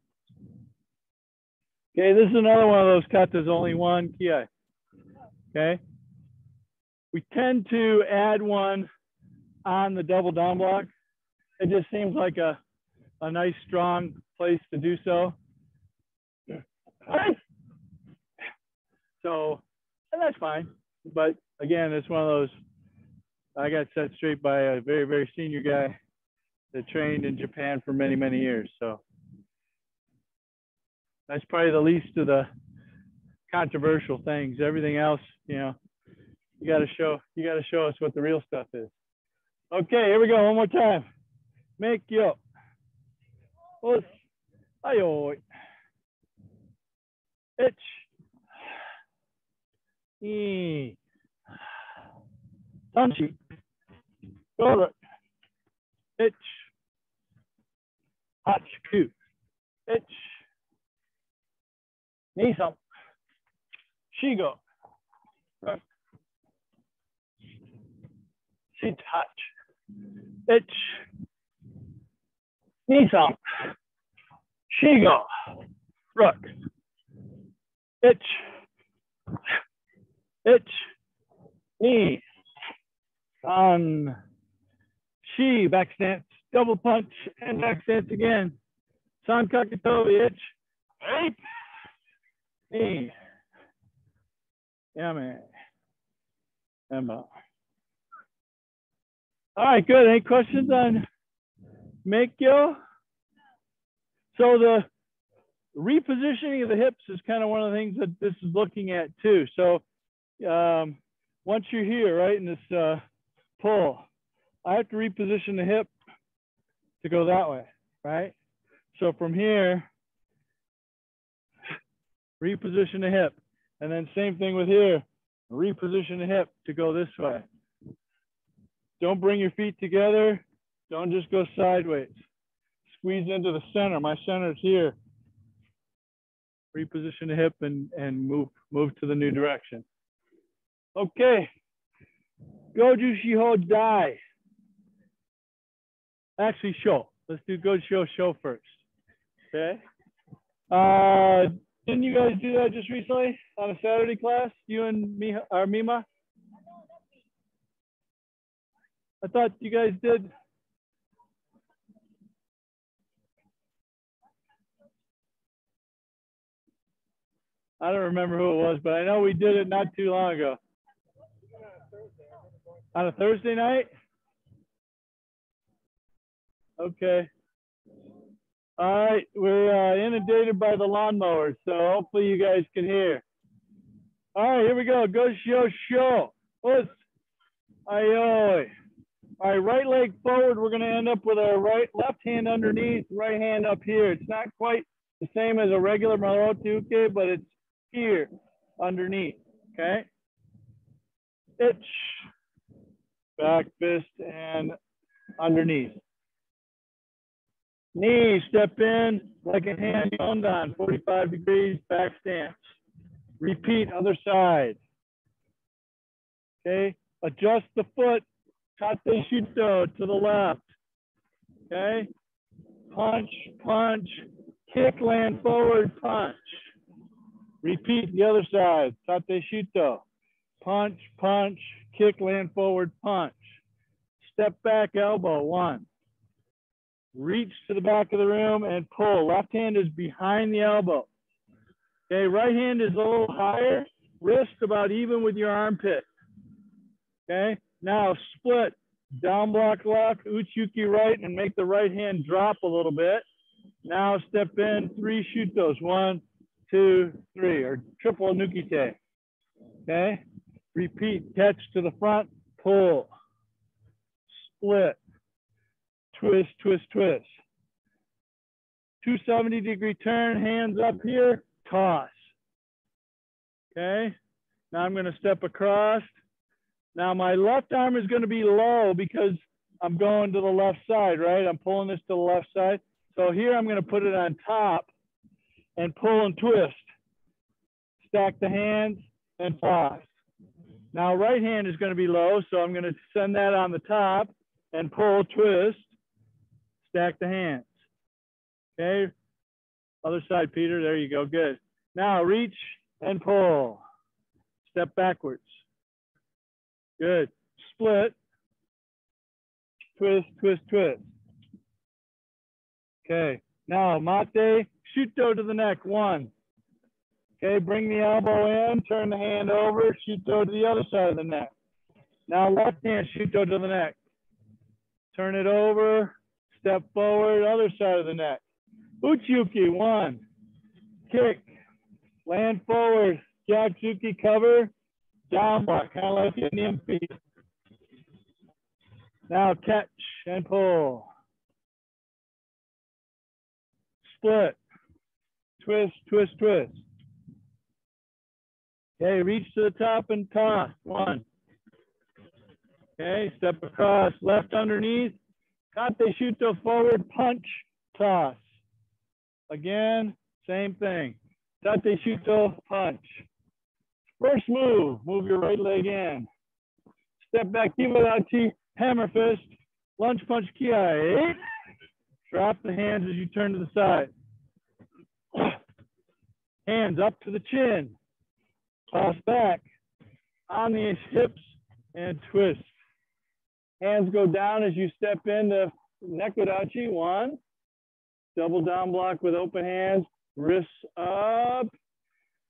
Okay, this is another one of those katas, only one kiai. Okay. We tend to add one on the double down block. It just seems like a, a nice strong place to do so. So, and that's fine. But again, it's one of those I got set straight by a very, very senior guy that trained in Japan for many, many years. So that's probably the least of the controversial things. Everything else, you know, you got to show, you got to show us what the real stuff is. Okay, here we go. One more time. Meikyo. Os. Ayo. Itch. E. Tanchi. Go Itch. Hachiku. Itch. Nisam. Shigo. She touch. Itch. Nisam. Shigo. Rook. Itch. Itch. Knee. On. Shi. Back stance. Double punch and back stance again. Sankaku Tobi. Itch. Ape. Knee. Man. Emma. All right, good. Any questions on make Meikyo? So the repositioning of the hips is kind of one of the things that this is looking at too. So um, once you're here, right, in this uh, pull, I have to reposition the hip to go that way, right? So from here, reposition the hip. And then same thing with here, reposition the hip to go this way. Don't bring your feet together. Don't just go sideways. Squeeze into the center. My center is here. Reposition the hip and, and move, move to the new direction. Okay. Goju Shiho Dai. Actually, show. Let's do Goju Shiho show first. Okay. Uh, didn't you guys do that just recently on a Saturday class? You and me, or Mima? I thought you guys did. I don't remember who it was, but I know we did it not too long ago. On a Thursday night? Okay. All right, we're uh, inundated by the lawnmowers, so hopefully you guys can hear. All right, here we go. Go show, show. Aye, All right, right leg forward. We're going to end up with our right left hand underneath, right hand up here. It's not quite the same as a regular Morote uke, but it's here underneath. Okay. Itch. Back fist and underneath. Knee, step in like a Heian Yondan, 45 degrees, back stance. Repeat other side. Okay, adjust the foot, tate shuto to the left. Okay, punch, punch, kick, land forward, punch. Repeat the other side, tate shuto. Punch, punch, kick, land forward, punch. Step back, elbow, one. Reach to the back of the room and pull. Left hand is behind the elbow. Okay, right hand is a little higher, wrist about even with your armpit. Okay, now split, down block left, uchuki right, and make the right hand drop a little bit. Now step in, three shutos, one, two, three, or triple nukite. Okay, repeat, catch to the front, pull, split, twist, twist, twist. 270 degree turn, hands up here, toss. Okay, now I'm gonna step across. Now my left arm is gonna be low because I'm going to the left side, right? I'm pulling this to the left side. So here I'm gonna put it on top and pull and twist. Stack the hands and pause. Now right hand is gonna be low, so I'm gonna send that on the top and pull, twist, stack the hands. Okay, other side, Peter. There you go. Good. Now reach and pull. Step backwards. Good. Split. Twist, twist, twist. Okay. Now mate, shuto to the neck. One. Okay, bring the elbow in, turn the hand over, shuto to the other side of the neck. Now left hand, shuto to the neck. Turn it over, step forward, other side of the neck. Uchuki, one. Kick. Land forward. Gyatsuki cover. Down block, kind of like Indian feet. Now catch and pull. Split. Twist, twist, twist. Okay, reach to the top and toss. One. Okay, step across, left underneath. Tate shuto forward, punch, toss. Again, same thing. Tate shuto, punch. First move, move your right leg in. Step back, kibadachi, hammer fist, lunge punch kiai. Drop the hands as you turn to the side. Hands up to the chin. Toss back on the hips and twist. Hands go down as you step into nekodachi. One, double down block with open hands, wrists up.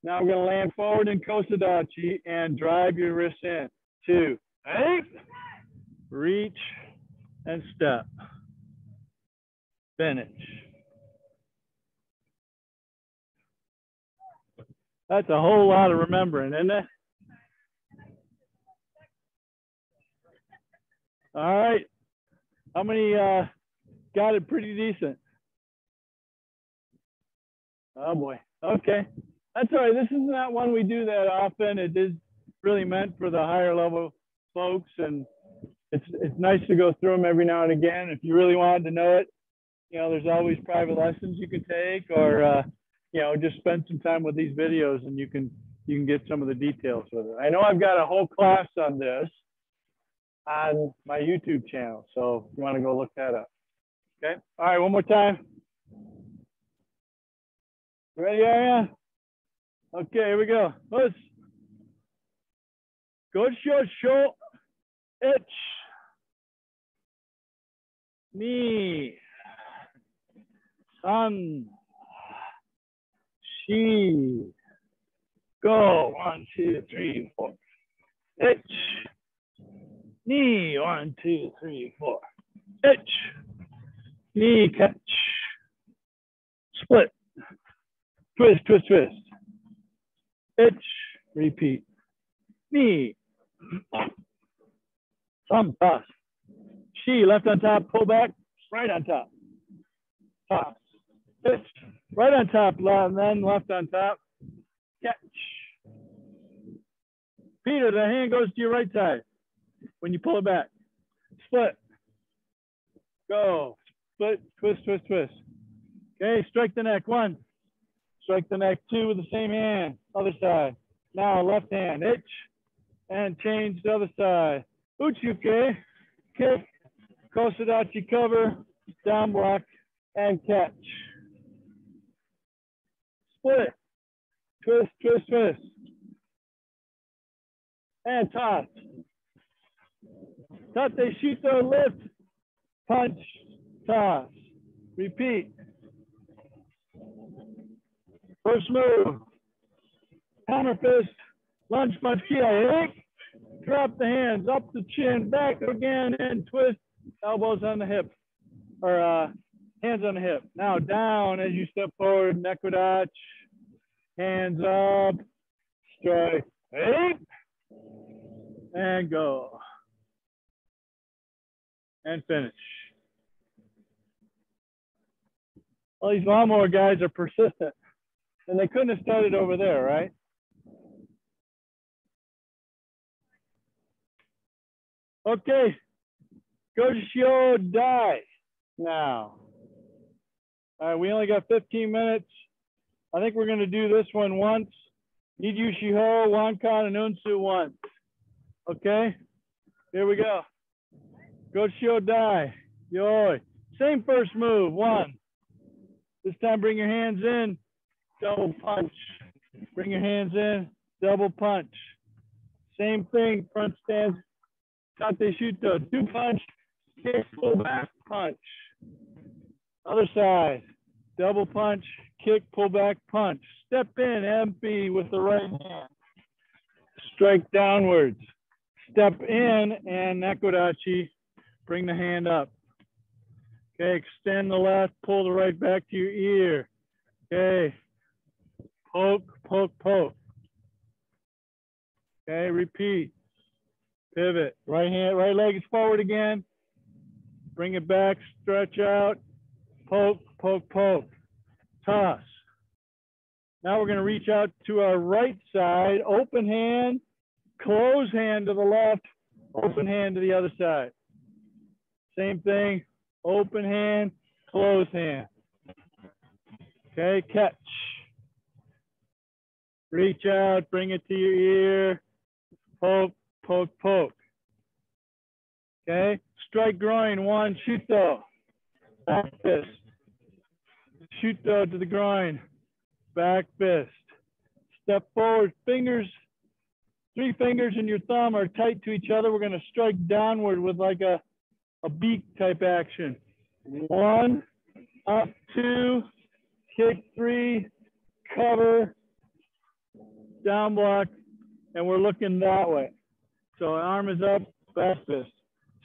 Now we're going to land forward in Kosadachi and drive your wrists in. Two, eight, reach and step. Finish. That's a whole lot of remembering, isn't it? All right. How many uh, got it pretty decent? Oh boy. Okay. That's all right. This is not one we do that often. It is really meant for the higher level folks, and it's it's nice to go through them every now and again. If you really wanted to know it, you know, there's always private lessons you can take, or uh, you know, just spend some time with these videos, and you can you can get some of the details with it. I know I've got a whole class on this on my YouTube channel, so you want to go look that up. Okay. All right. One more time. Ready, Aya? Okay, here we go. Let's go show show itch knee sun she go. One two three four. Itch knee. One two three four. Itch knee catch. Split. Twist, twist, twist. Itch, repeat. Knee, thumb toss. She, left on top, pull back, right on top. Toss, pitch, right on top, and then left on top, catch. Peter, the hand goes to your right side when you pull it back. Split. Go. Split, twist, twist, twist. Okay, strike the neck. One. Strike the neck. Two with the same hand. Other side. Now left hand. Itch. And change the other side. Uchuke. Kick. Kosodachi cover. Down block. And catch. Split. Twist, twist, twist and toss. Tate shuto lift, punch, toss. Repeat. First move. Hammer fist, lunge punch, kiai. Drop the hands up the chin, back again, and twist. Elbows on the hip, or uh, hands on the hip. Now down as you step forward, nekodach. Hands up, strike. Eight and go. And finish. All these lawnmower guys are persistent. And they couldn't have started over there, right? Okay. go show die now. All right, we only got 15 minutes. I think we're going to do this one once. Nidu Shiho, Wankan, and Unsu once. Okay, here we go. Go show die. Yo. Same first move. One. This time bring your hands in. Double punch. Bring your hands in. Double punch. Same thing. Front stance. Tate shuto. Two punch. Kick. Full back. Punch. Other side. Double punch. Kick. Pull back. Punch. Step in. MP with the right hand. Strike downwards step in and nekodachi, bring the hand up. Okay, extend the left, pull the right back to your ear. Okay, poke, poke, poke. Okay, repeat. Pivot. Right hand, right leg is forward again. Bring it back, stretch out. Poke, poke, poke. Toss. Now we're going to reach out to our right side, open hand, close hand to the left, open hand to the other side. Same thing, open hand, close hand. Okay, catch. Reach out, bring it to your ear, poke, poke, poke. Okay, strike groin, one, shuto, back fist. Shuto uh, to the groin, back fist. Step forward, fingers three fingers and your thumb are tight to each other. We're going to strike downward with like a, a beak type action. One, up, two, kick three, cover, down block, and we're looking that way. So arm is up, back fist.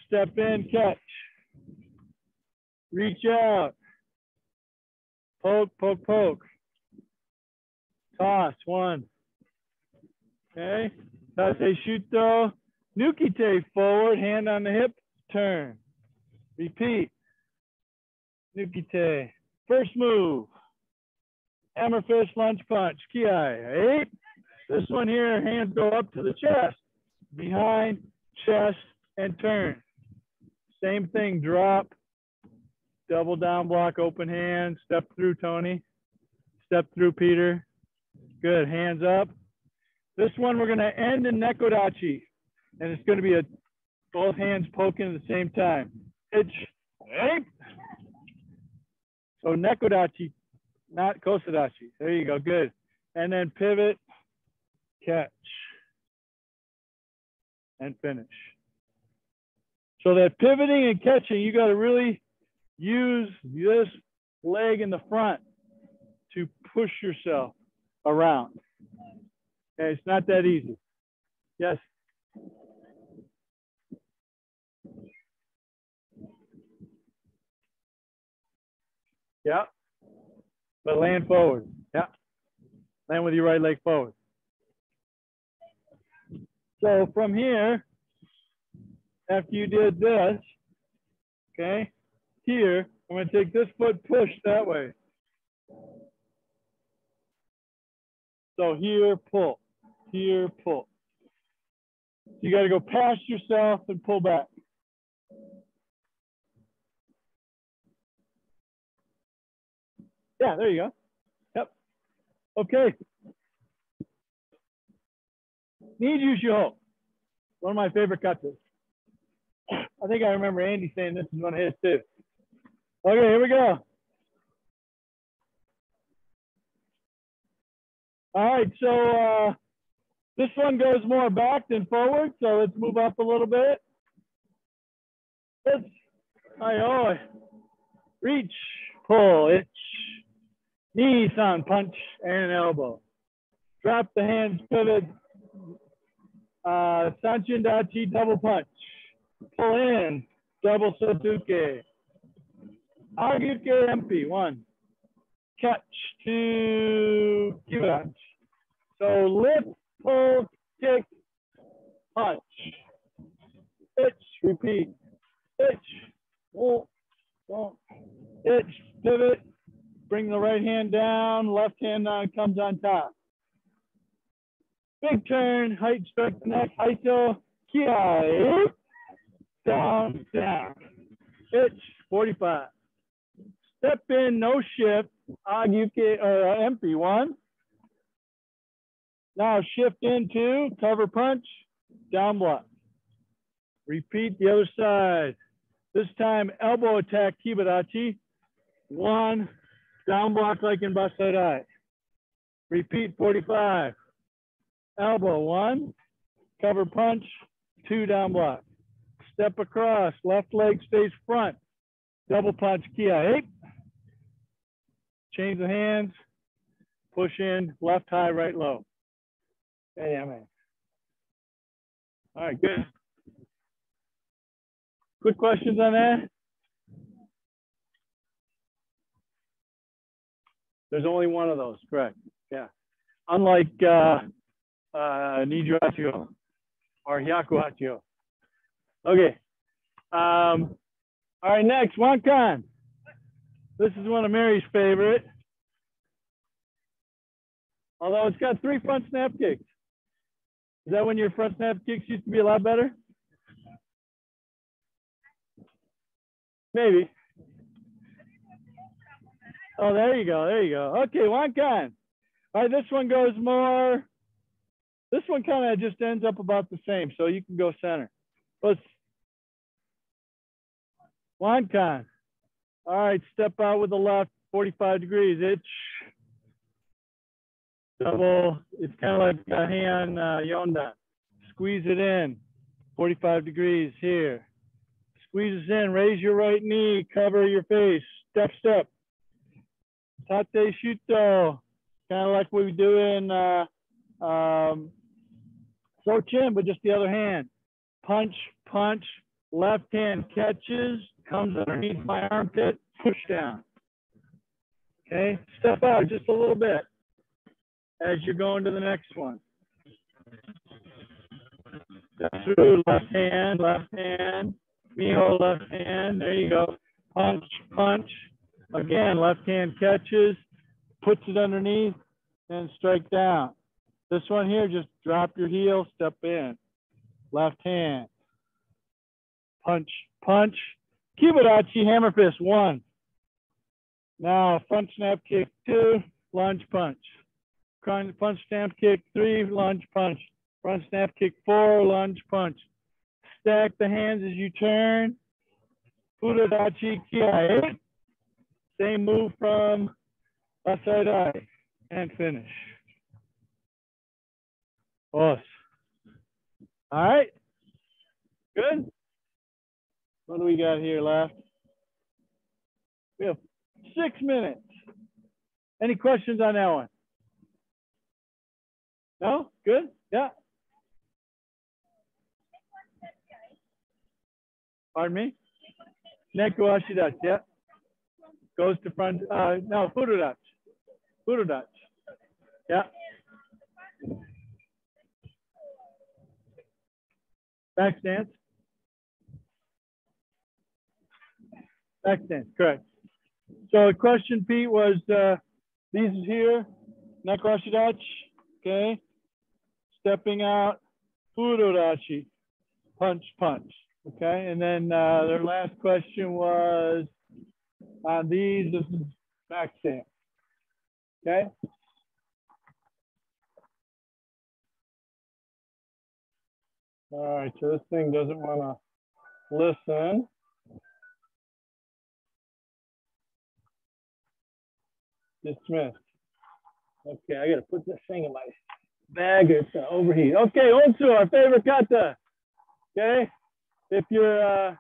Step in, catch. Reach out. Poke, poke, poke. Toss, one. Okay. Tate shuto. Nukite forward, hand on the hip, turn. Repeat. Nukite. First move. Hammer fist, lunge punch. Kiai. Eight. This one here, hands go up to the chest. Behind, chest, and turn. Same thing, drop. Double down block, open hand. Step through, Tony. Step through, Peter. Good, hands up. This one we're going to end in nekodachi, and it's going to be a both hands poking at the same time. Itch, hey. So nekodachi, not kosodachi. There you go, good. And then pivot, catch, and finish. So that pivoting and catching, you got to really use this leg in the front to push yourself around. Okay, it's not that easy. Yes. Yeah. But land forward. Yeah. Land with your right leg forward. So from here, after you did this, okay, here, I'm going to take this foot push that way. So here, pull, here, pull. You got to go past yourself and pull back. Yeah, there you go. Yep. Okay. Need hope. One of my favorite cuts. I think I remember Andy saying this is one of his too. Okay, here we go. All right, so uh, this one goes more back than forward, so let's move up a little bit. Let's, oh, reach, pull, itch, knees on punch and elbow. Drop the hands, pivot, uh, Sanchin Dachi double punch. Pull in, double Sotuke. Ageuke empty, one. Catch, two, punch. So lift, pull, kick, punch. Itch, repeat. Itch, pull, pull. Itch, pivot. Bring the right hand down, left hand on, comes on top. Big turn, height, strike the neck, Haito, Kia, down, down. Itch, 45. Step in, no shift, Ageuke, or uh, empty, one. Now shift into, cover punch, down block. Repeat the other side. This time, elbow attack, Kibadachi. One, down block like in Basarai. Repeat 45 elbow, one, cover punch, two down block. Step across, left leg stays front, double punch, kia eight. Change the hands, push in, left high, right low. Hey, man. All right, good. Quick questions on that? There's only one of those, correct? Yeah. Unlike uh, uh, Nijuatio or Hyakuatio. Okay. Um, all right, next, Wankan. This is one of Mary's favorite. Although it's got three front snap kicks. Is that when your front snap kicks used to be a lot better? Maybe. Oh, there you go. There you go. Okay, one Wankan. All right, this one goes more this one kind of just ends up about the same, so you can go center. Let's Wankan. All right, step out with the left, 45 degrees. Itch. Double. It's kind of like a hand uh, yonda. Squeeze it in, 45 degrees here. Squeeze it in. Raise your right knee. Cover your face. Step, step. Tate shuto. Kind of like we do in uh, um, Sochin, but just the other hand. Punch, punch, left hand catches, comes underneath my armpit, push down. Okay, step out just a little bit as you're going to the next one. Step through, left hand, left hand, Miho, left hand, there you go. Punch, punch. Again, left hand catches, puts it underneath, and strike down. This one here, just drop your heel, step in. Left hand. Punch, punch. Kibadachi, hammer fist, one. Now, front snap kick, two, lunge punch. Punch snap kick, three, lunge punch. Front snap kick, four, lunge punch. Stack the hands as you turn. Fudodachi Kiai. Eh? Same move from Bassai Dai. and finish. Awesome. All right. Good. What do we got here left? We have six minutes. Any questions on that one? No? Good? Yeah. Pardon me? Neko Ashidachi, yeah. Goes to front, uh, no, Fudodachi. Fudodachi. Yeah. Back stance. Stance, correct. So the question, Pete, was uh, these here, Nakarashidachi, okay? Stepping out, Fudodachi, punch, punch, okay? And then uh, their last question was on these, this is back stance, okay? All right, so this thing doesn't want to listen. Dismissed. Okay, I got to put this thing in my bag. It's uh, overheat. Okay, Unsu, our favorite kata. Okay, if you're uh,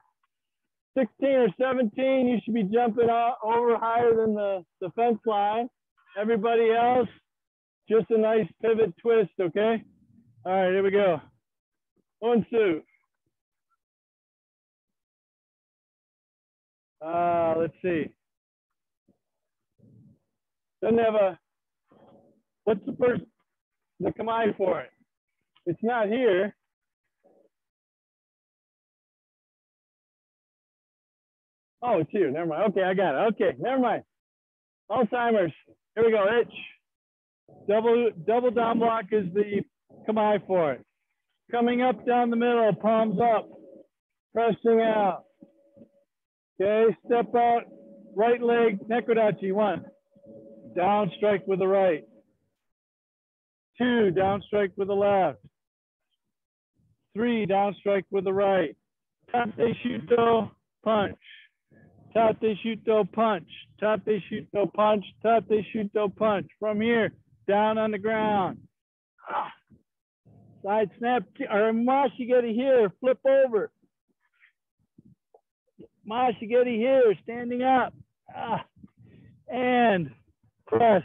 16 or 17, you should be jumping out over higher than the, the fence line. Everybody else, just a nice pivot twist, okay? All right, here we go. Unsu. Uh, let's see. Doesn't have a, what's the first, the kamae for it? It's not here. Oh, it's here. Never mind. Okay, I got it. Okay, never mind. Alzheimer's. Here we go. Itch. Double double down block is the kamae for it. Coming up down the middle, palms up, pressing out. Okay, step out, right leg, nekodachi, one. Down strike with the right. Two, down strike with the left. Three, down strike with the right. Tate shuto, punch. Tate shuto, punch. Tate shuto, punch. Tate shuto, punch. From here, down on the ground. Side snap, or Mashigeti here, flip over. Mashigeti here, standing up. Ah. And press.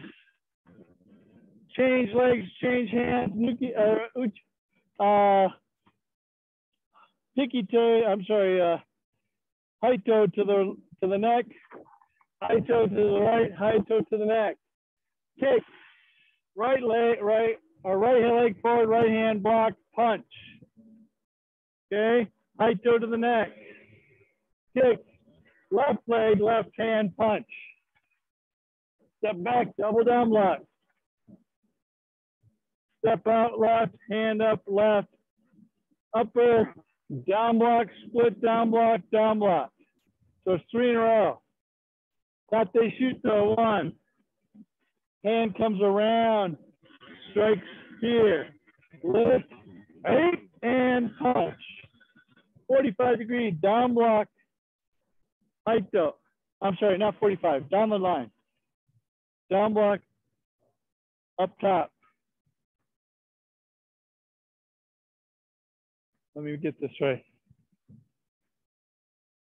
Change legs, change hands. Nuki, uh, uh, I'm sorry, uh, Haito to the to the neck, Haito to the right, high toe to the neck. Kick, right leg, right, or right leg forward, right hand block, punch. Okay, Haito to the neck. Kick, left leg, left hand punch. Step back, double down block. Step out left, hand up left, upper, down block, split down block, down block. So it's three in a row. Tate shuto, one. Hand comes around, strikes here, lift, eight, and punch. 45 degree down block, Haito. I'm sorry, not 45, down the line. Down block, up top. Let me get this right.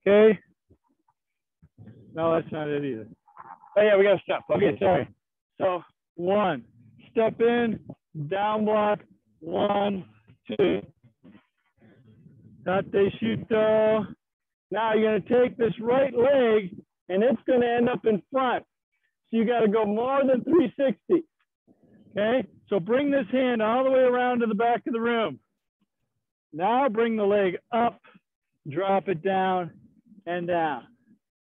Okay. No, that's not it either. Oh yeah, we got to step. Okay, sorry. So one, step in, down block, one, two. Tate shuto. Now you're gonna take this right leg and it's gonna end up in front. So you gotta go more than 360. Okay, so bring this hand all the way around to the back of the room. Now bring the leg up, drop it down and down.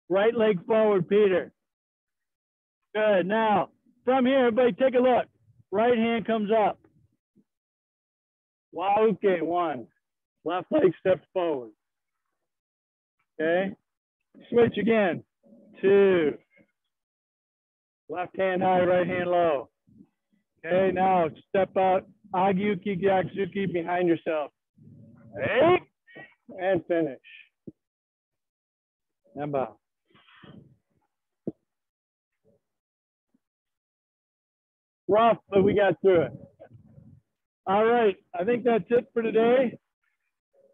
Right leg forward, Peter. Good. Now, from here, everybody take a look. Right hand comes up. Wow, okay, one. Left leg steps forward. Okay. Switch again. Two. Left hand high, right hand low. Okay, now step out. Agiuki Gyakuzuki behind yourself. Eight. And finish. Number. Rough, but we got through it. All right, I think that's it for today.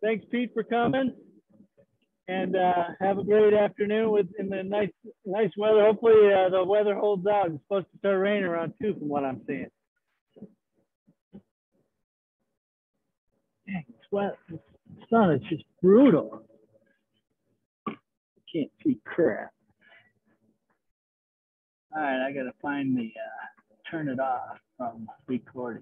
Thanks, Pete, for coming. And uh, have a great afternoon with in the nice nice weather. Hopefully uh, the weather holds out. It's supposed to start raining around two, from what I'm seeing. Dang. The sun is just brutal. I Can't see crap. All right, I gotta find the uh, turn it off from recording.